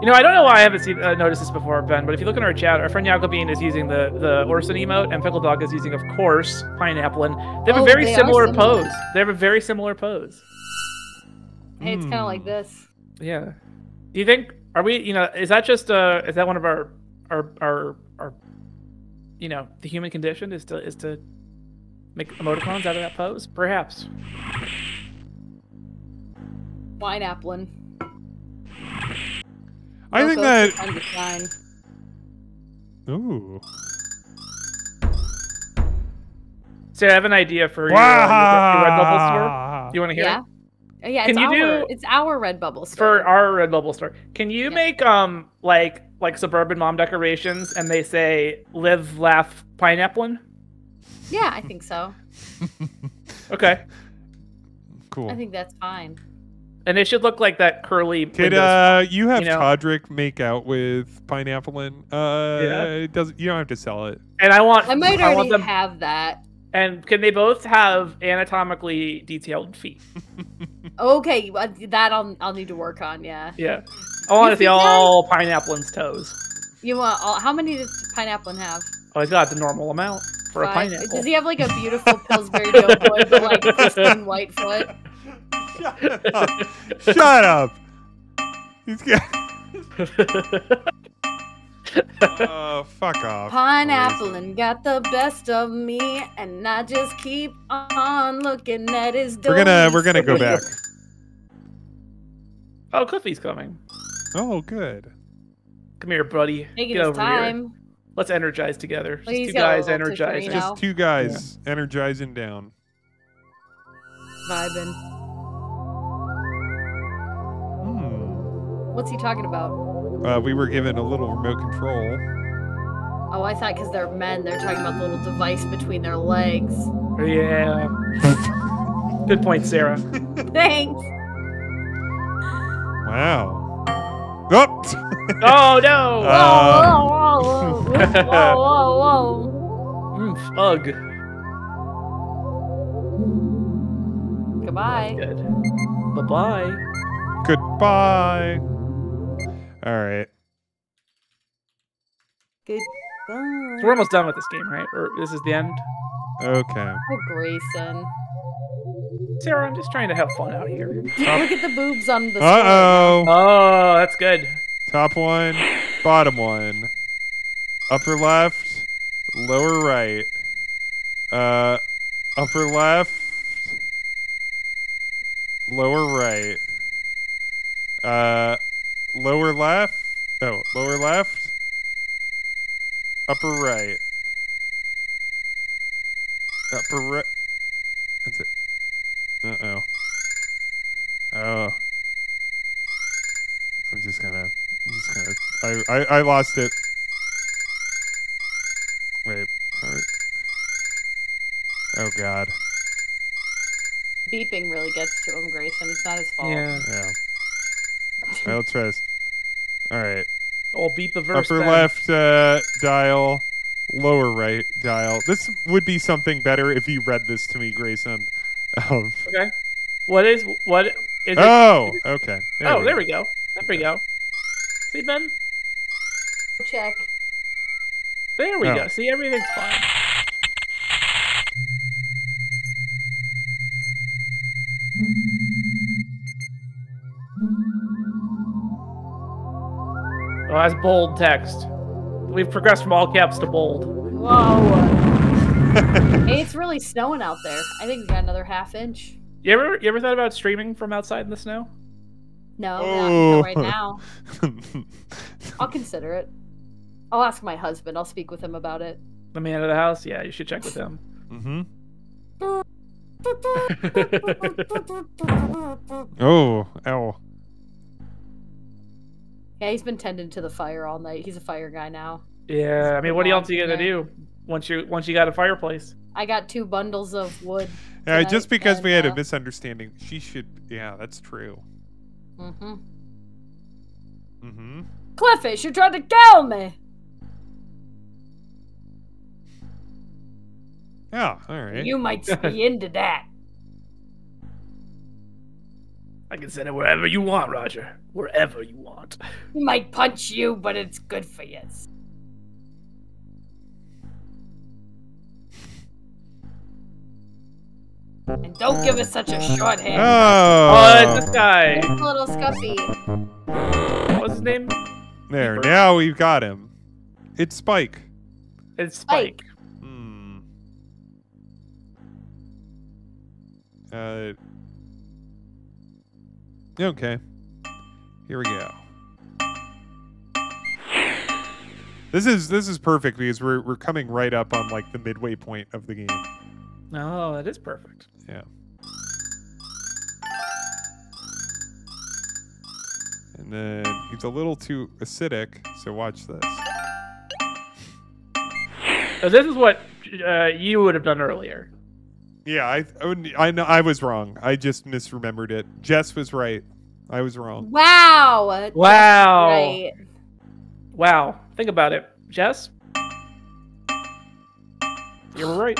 You know, I don't know why I haven't seen, uh, noticed this before, Ben, but if you look in our chat, our friend Jacobine is using the, the Orson emote, and Pickle Dog is using, of course, Pineapple. And they have Oh, a very similar similar. pose. They have a very similar pose. Hey, it's kind Hmm. of like this. Yeah. Do you think are we? You know, is that just uh, is that one of our our our our, you know, the human condition is to is to make emoticons out of that pose? Perhaps. Wine applin. I think Loco that. from Ooh. So I have an idea for your, uh, your, your Redbubble store. Do you want to hear Yeah. it? Uh, Yeah, Can it's you our do- it's our Redbubble store. For our Redbubble store, can you Yeah. make um like like suburban mom decorations and they say live, laugh, pineapple? yeah, I think so. Okay, Cool. I think that's fine. and it should look like that curly. Could uh, you have you know? Todrick make out with pineapple and uh, Yeah. it doesn't you don't have to sell it. and I want I might I want already them have that. And can they both have anatomically detailed feet? Okay, uh, that I'll I'll need to work on. Yeah. Yeah. I want to see think that- all Pineapple's toes. You want all, how many does pineapple have? Oh, he's got the normal amount for a pineapple. Does he have like a beautiful Pillsbury Doughboy, but like pristine Whitefoot? Shut up. Shut up. He's got Oh, fuck off. Pineapple and got the best of me, and I just keep on looking at his. We're gonna we're gonna go back. oh, Cliffy's coming. Oh, good. Come here, buddy. Taking Get his over here. Let's energize together. Just he's two got a guys little energized. Tiffany now. Just two guys energizing down. Vibing. Hmm. What's he talking about? Uh, we were given a little remote control. Oh, I thought because they're men, they're talking about the little device between their legs. Yeah. Good point, Sarah. Thanks. Wow. Oh! Oh no! Uh, whoa, whoa, whoa, whoa, whoa, whoa. Mm, ugh. Goodbye. Good. Bye bye. Goodbye. All right. Goodbye. So we're almost done with this game, right? Or this is the end. Okay. Oh, Grayson. Sarah, I'm just trying to have fun out here. Look at the boobs on the. Uh oh. Oh, that's good. Top one, bottom one, upper left, lower right, uh, upper left, lower right, uh, lower left, oh, lower left, upper right, upper right. That's it. Uh oh. Oh. I'm just gonna. I'm just gonna. I, I, I lost it. Wait. alright. Oh God. Beeping really gets to him, Grayson. It's not his fault. Yeah. Yeah. Alright, let's try this. Alright. I'll beat the verse. Upper then. left uh, dial, lower right dial. This would be something better if you read this to me, Grayson. Um, Okay. What is what is it? oh, okay. oh, there we go. There we go. See, Ben? Check. There we Oh. go. See, everything's fine. Oh, that's bold text. We've progressed from all caps to bold. Whoa. hey, it's really snowing out there. I think we got another half inch. You ever you ever thought about streaming from outside in the snow? No, Oh. not right now. I'll consider it. I'll ask my husband. I'll speak with him about it. The man of the house? Yeah, you should check with him. mm-hmm. Oh, ow. Yeah, he's been tending to the fire all night. He's a fire guy now. yeah, I mean, what else are you gonna Okay. do once you once you got a fireplace? I got two bundles of wood. Yeah, tonight, just because we had a uh, misunderstanding, she should. Yeah, that's true. Mm-hmm. Mm-hmm. Cliffish, you tried to kill me. Yeah, all right. You might be into that. I can send it wherever you want, Roger. Wherever you want. He might punch you, but it's good for you. And don't give us such a shorthand. Oh, Oh, it's this guy. Little Scuffy. What's his name? there. Now we've got him. It's Spike. It's Spike. Hmm. Uh. Okay. Here we go. This is this is perfect because we're we're coming right up on like the midway point of the game. Oh, that is perfect. Yeah. And then he's a little too acidic, so watch this. So this is what uh, you would have done earlier. Yeah, I I, I know I was wrong. I just misremembered it. Jess was right. I was wrong. Wow. Wow. Right. Wow. Think about it. Jess? You were right.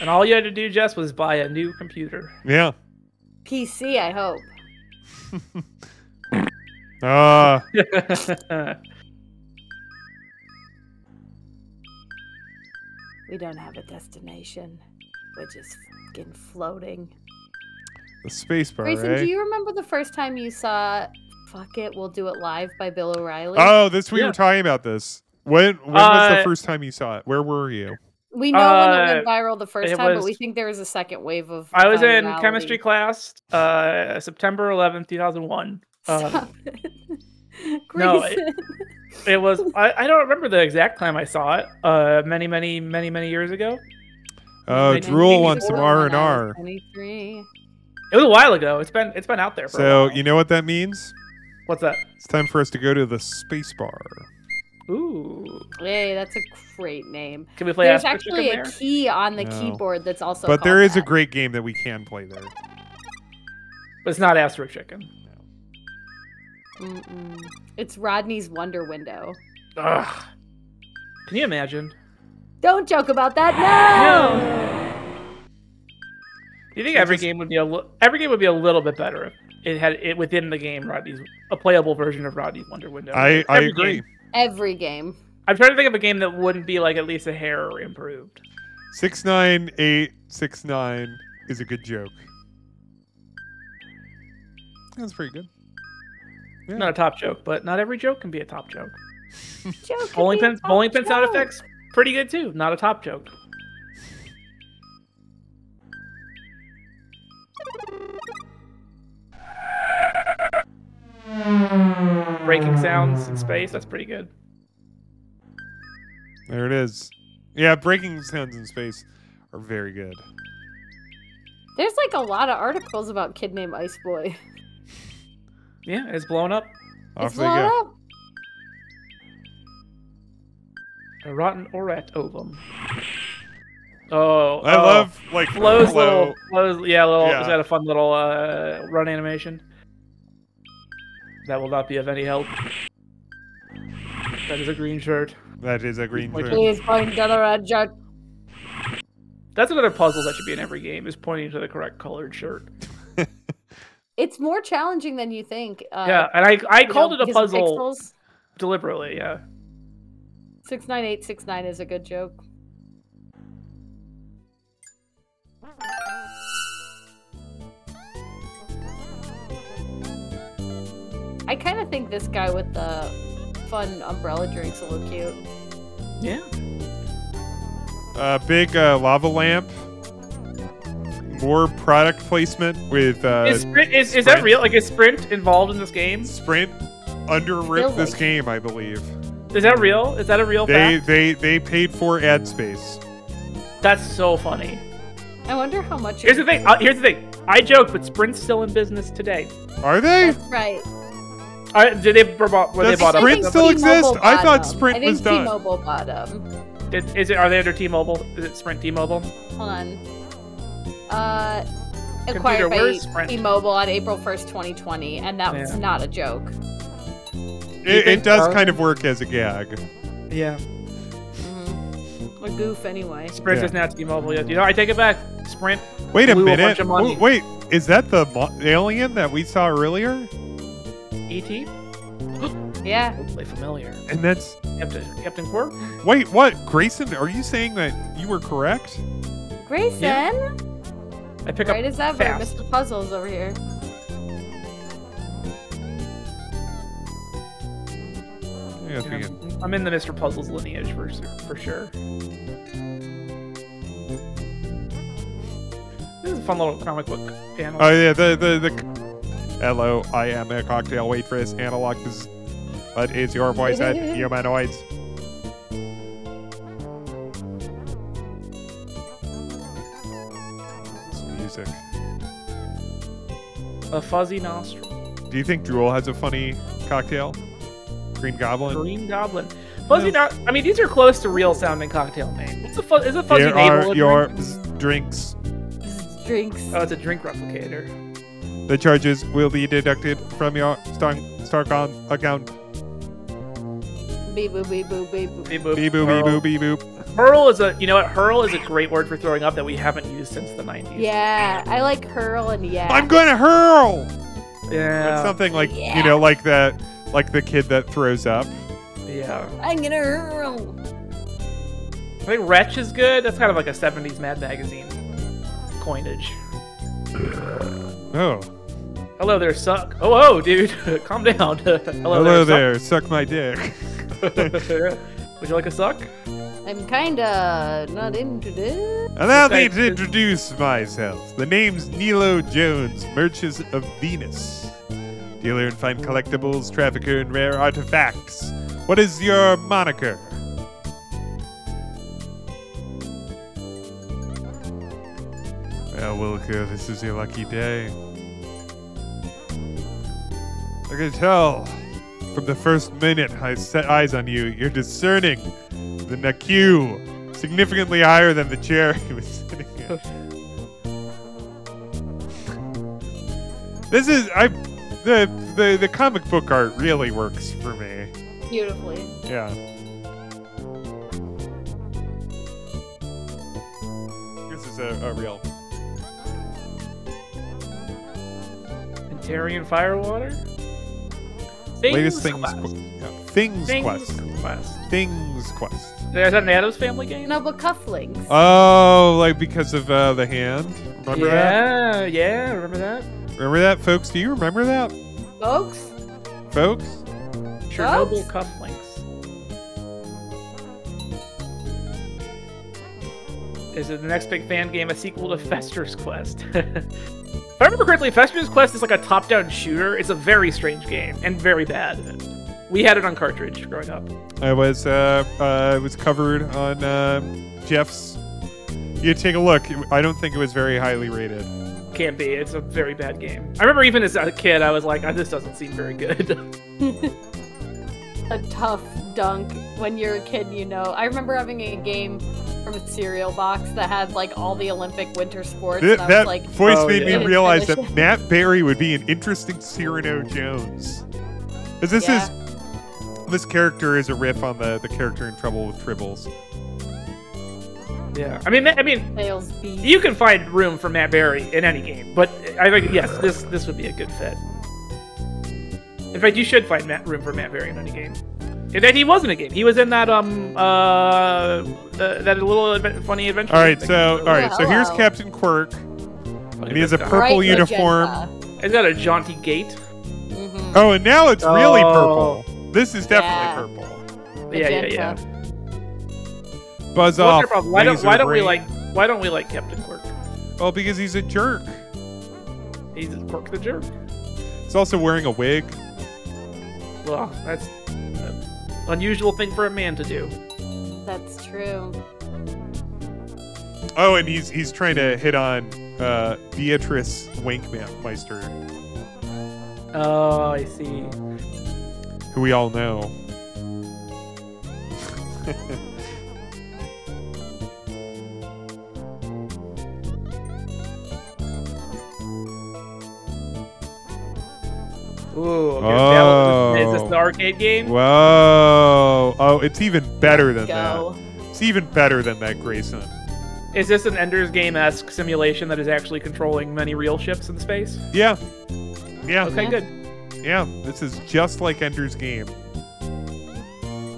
And all you had to do, Jess, was buy a new computer. Yeah. PC, I hope. Ah, We don't have a destination. We're just fucking floating. the space bar, Grayson, eh? do you remember the first time you saw Fuck It, We'll Do It Live by Bill O'Reilly? Oh, this we Yeah. were talking about this. When when was the Uh, first time you saw it? Where were you? we know when it went uh, viral the first it time, but we think there was a second wave of. I was in chemistry class, uh, September 11th, 2001. Uh, Stop it. No, it- Grayson. It was, I, I don't remember the exact time I saw it, uh, many, many, many, many years ago. Oh, Maybe- Droole wants some R and R. 23. It was a while ago. It's been, it's been out there for a So while. you know what that means? What's that? It's time for us to go to the space bar. Ooh. Hey, that's a great name. Can we play There's Astro Chicken actually a there? key on the No. keyboard that's also. but there is called is a great game that we can play there. But it's not Astro Chicken. Mm-mm. It's Rodney's Wonder Window. Ugh. Can you imagine? Don't joke about that. No. Do you think every game would be a li- every game would be a little bit better if it had it within the game Rodney's a playable version of Rodney's Wonder Window? I, I agree. game. Every game. I'm trying to think of a game that wouldn't be like at least a hair improved. Six nine eight six nine is a good joke. That's pretty good. Yeah. Not a top joke, but not every joke can be a top joke. Joke could Bowling be a pin, top bowling pin sound effects, pretty good too. Not a top joke. Breaking sounds in space, that's pretty good. There it is. Yeah, breaking sounds in space are very good. There's like a lot of articles about kid named Ice Boy. Yeah, it's blown up. Off it's blown go. up. A rotten orat ovum. Oh, I oh. love like Flo's Flo. little, Flo's, yeah, little. Yeah. Is that a fun little uh, run animation? That will not be of any help. That is a green shirt. That is a green Like- shirt. Please point to the red shirt. That's another puzzle that should be in every game: is pointing to the correct colored shirt. It's more challenging than you think. Uh, yeah, and I I you know, called it a puzzle pixels. deliberately. Yeah, Six nine eight six nine is a good joke. I kind of think this guy with the fun umbrella drinks will look cute. yeah. Uh, big uh, lava lamp. More product placement with uh, is, Sprint, is, is that real? Like, is Sprint involved in this game? Sprint underwrote Feels this like- game, I believe. Is that real? Is that a real They fact? they they paid for ad space. That's so funny. I wonder how much. Here's the thing. Uh, here's the thing. I joke, but Sprint's still in business today. Are they? That's right. Uh, did they were bought? Were Does they bought? Sprint I think still T-Mobile exist? I bought thought them. Sprint I think was done. T-Mobile bought them. Did, is it? Are they under T-Mobile? Is it Sprint T-Mobile? Hold on. Uh, Computer, acquired by where's Sprint? T-Mobile on April 1st, 2020, and that was Yeah. not a joke. It, it does so? kind of work as a gag. Yeah. hmm A goof, anyway. Sprint Yeah. is now T-Mobile. Yes. You know, I take it back. Sprint. Wait a Blew a minute. bunch of money. W- Wait, is that the mo- alien that we saw earlier? ET. Yeah. Hopefully familiar. And that's Captain Captain Quirk. wait, what? Grayson, are you saying that you were correct? Grayson, I pick right up as ever, fast. Mr. Puzzles over here. Yeah, let's Yeah, begin. I'm in the Mr. Puzzles lineage for for sure. This is a fun little comic book panel. Oh yeah, the the the. Hello, I am a cocktail waitress. Analog is, but is your voice at humanoids? A fuzzy nostril. Do you think Droole has a funny cocktail? Green Goblin. Green Goblin. Fuzzy no- I mean, these are close to real sounding cocktail names. What's a fu- is a fuzzy Here navel? are a your drink? drinks. Drinks. Oh, it's a drink replicator. The charges will be deducted from your Star StarCon account. Beep boop beep boop beep boop. Beep boop. Beep boop beep boop beep boop. Hurl is a, you know what? Hurl is a great word for throwing up that we haven't used since the 90s. Yeah, I like hurl and yeah. I'm gonna hurl. Yeah. It's something like Yeah. you know, like the like the kid that throws up. Yeah. I'm gonna hurl. I think Wretch is good. That's kind of like a 70s Mad Magazine coinage. Oh, Hello there, suck. Oh, oh, dude. Calm down. Hello, hello there. there. Suck my dick. Would you like a suck? I'm kinda not into this. Allow me to introduce myself. The name's Nilo Jones, Merchant of Venus. Dealer in fine collectibles, trafficker in rare artifacts. What is your moniker? Well, Wilco, this is your lucky day. I can tell From the first minute I set eyes on you, you're discerning. The NAQ, significantly higher than the chair he was sitting in. This is I the the the comic book art really works for me. Beautifully. Yeah. This is a, a real Antarian Firewater. latest things Quest. qu- yeah, things, Things quest. Quest. Things quest. Is that an Addams Family game? No, but cufflinks. Oh, like because of uh, the hand. Remember yeah, yeah. Remember that? that? Remember that, folks? Do you remember that, Folks, folks? Chernobyl What? cufflinks. Is it the next big fan game a sequel to Fester's Quest? if I remember correctly, Fester's Quest is like a top-down shooter. It's a very strange game and very bad. We had it on cartridge growing up. I was uh, uh it was covered on uh, Jeff's. You take a look. I don't think it was very highly rated. Can't be. It's a very bad game. I remember even as a kid, I was like, "Oh, "This doesn't seem very good." a tough dunk when you're a kid, you know. I remember having a game from a cereal box that had like all the Olympic winter sports. Th- and that was like, voice Oh, made yeah. me realize that Matt Berry would be an interesting Cyrano Jones. Because this Yeah. is this character is a riff on the the character in Trouble with Tribbles. yeah. I mean, I mean, you can find room for Matt Berry in any game, but I think yes, this this would be a good fit. In fact, you should find Matt, room for Matt Berry in any game. In fact, he was in a game. He was in that um uh the, that little adve- funny adventure. All right, so all right, so here's. Captain Quirk, Look and he has a purple Bright uniform. magenta. He's got a jaunty gait. Mhm. Oh, and now it's really Oh. purple. This is definitely Yeah. purple. Yeah, yeah, yeah. Magenta. Buzz What's off. problem? Why don't why don't we like why don't we like Captain Quirk? Well, because he's a jerk. He's Quirk the jerk. He's also wearing a wig. Well, that's an unusual thing for a man to do. That's true. Oh, and he's he's trying to hit on uh, Beatrice Wankmeister, Oh, I see. Who we all know. Ooh, okay. Now, is this Oh. the arcade game? Whoa! Oh, it's even better than Go. that. It's even better than that Grayson. Is this an Ender's Game esque simulation that is actually controlling many real ships in space? Yeah, yeah, Okay, Yeah. good. Yeah. This is just like Ender's Game.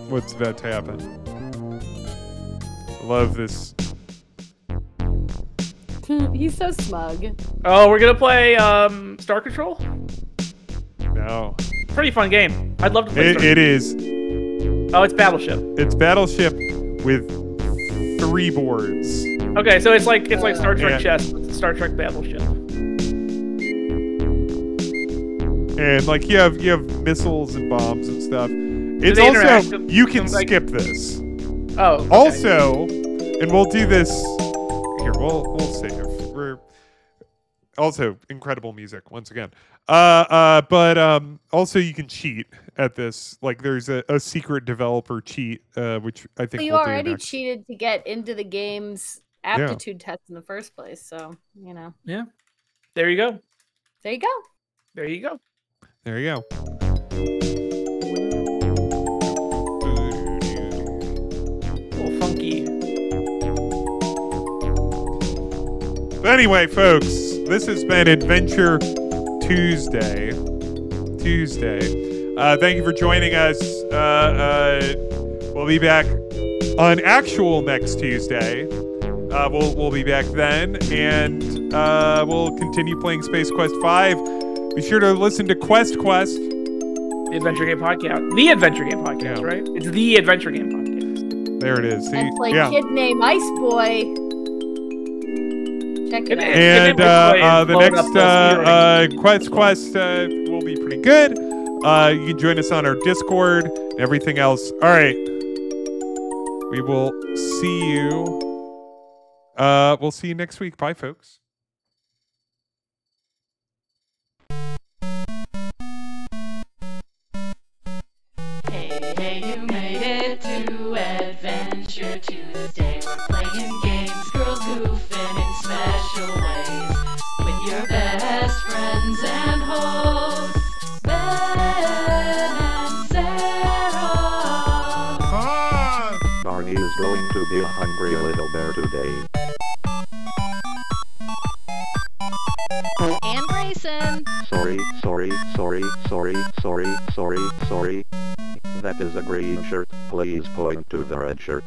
What's about to happen? Love this. He's so smug. Oh, we're gonna play um, Star Control. No, Pretty fun game. I'd love to play. it, Star it is. Oh, it's Battleship. It's Battleship with three boards. Okay, so it's like it's like Star Trek Yeah. chess, Star Trek Battleship. And like you have you have missiles and bombs and stuff. It's also you can like- skip this. Oh. okay. Also, and we'll do this here. We'll we'll save. We're also incredible music once again. Uh uh, but um, also you can cheat at this. Like there's a, a secret developer cheat, uh, which I think But you we'll do already next. cheated to get into the game's aptitude test in the first place, so you know. Yeah. There you go. There you go. There you go. There you go. A little funky. But anyway, folks, this has been Adventure Tuesday. Tuesday. Uh, thank you for joining us. Uh, uh, we'll be back on actual next Tuesday. Uh, we'll we'll be back then, and uh, we'll continue playing Space Quest Five. Be sure to listen to Quest Quest. The Adventure Game Podcast. The Adventure Game Podcast, Yeah. right? It's the Adventure Game Podcast. There it is. See, and play yeah. Kid Name Ice Boy. Check Kid it out. And uh, uh, the next uh, uh, Quest Quest uh, will be pretty good. Uh, you can join us on our Discord and everything else. All right, we will see you. Uh, we'll see you next week. Bye, folks. Special ways. With your best friends and hosts, Ben and Sarah. Barney is going to be a hungry little bear today. And Grayson. Sorry, sorry, sorry, sorry, sorry, sorry, sorry. That is a green shirt. Please point to the red shirt.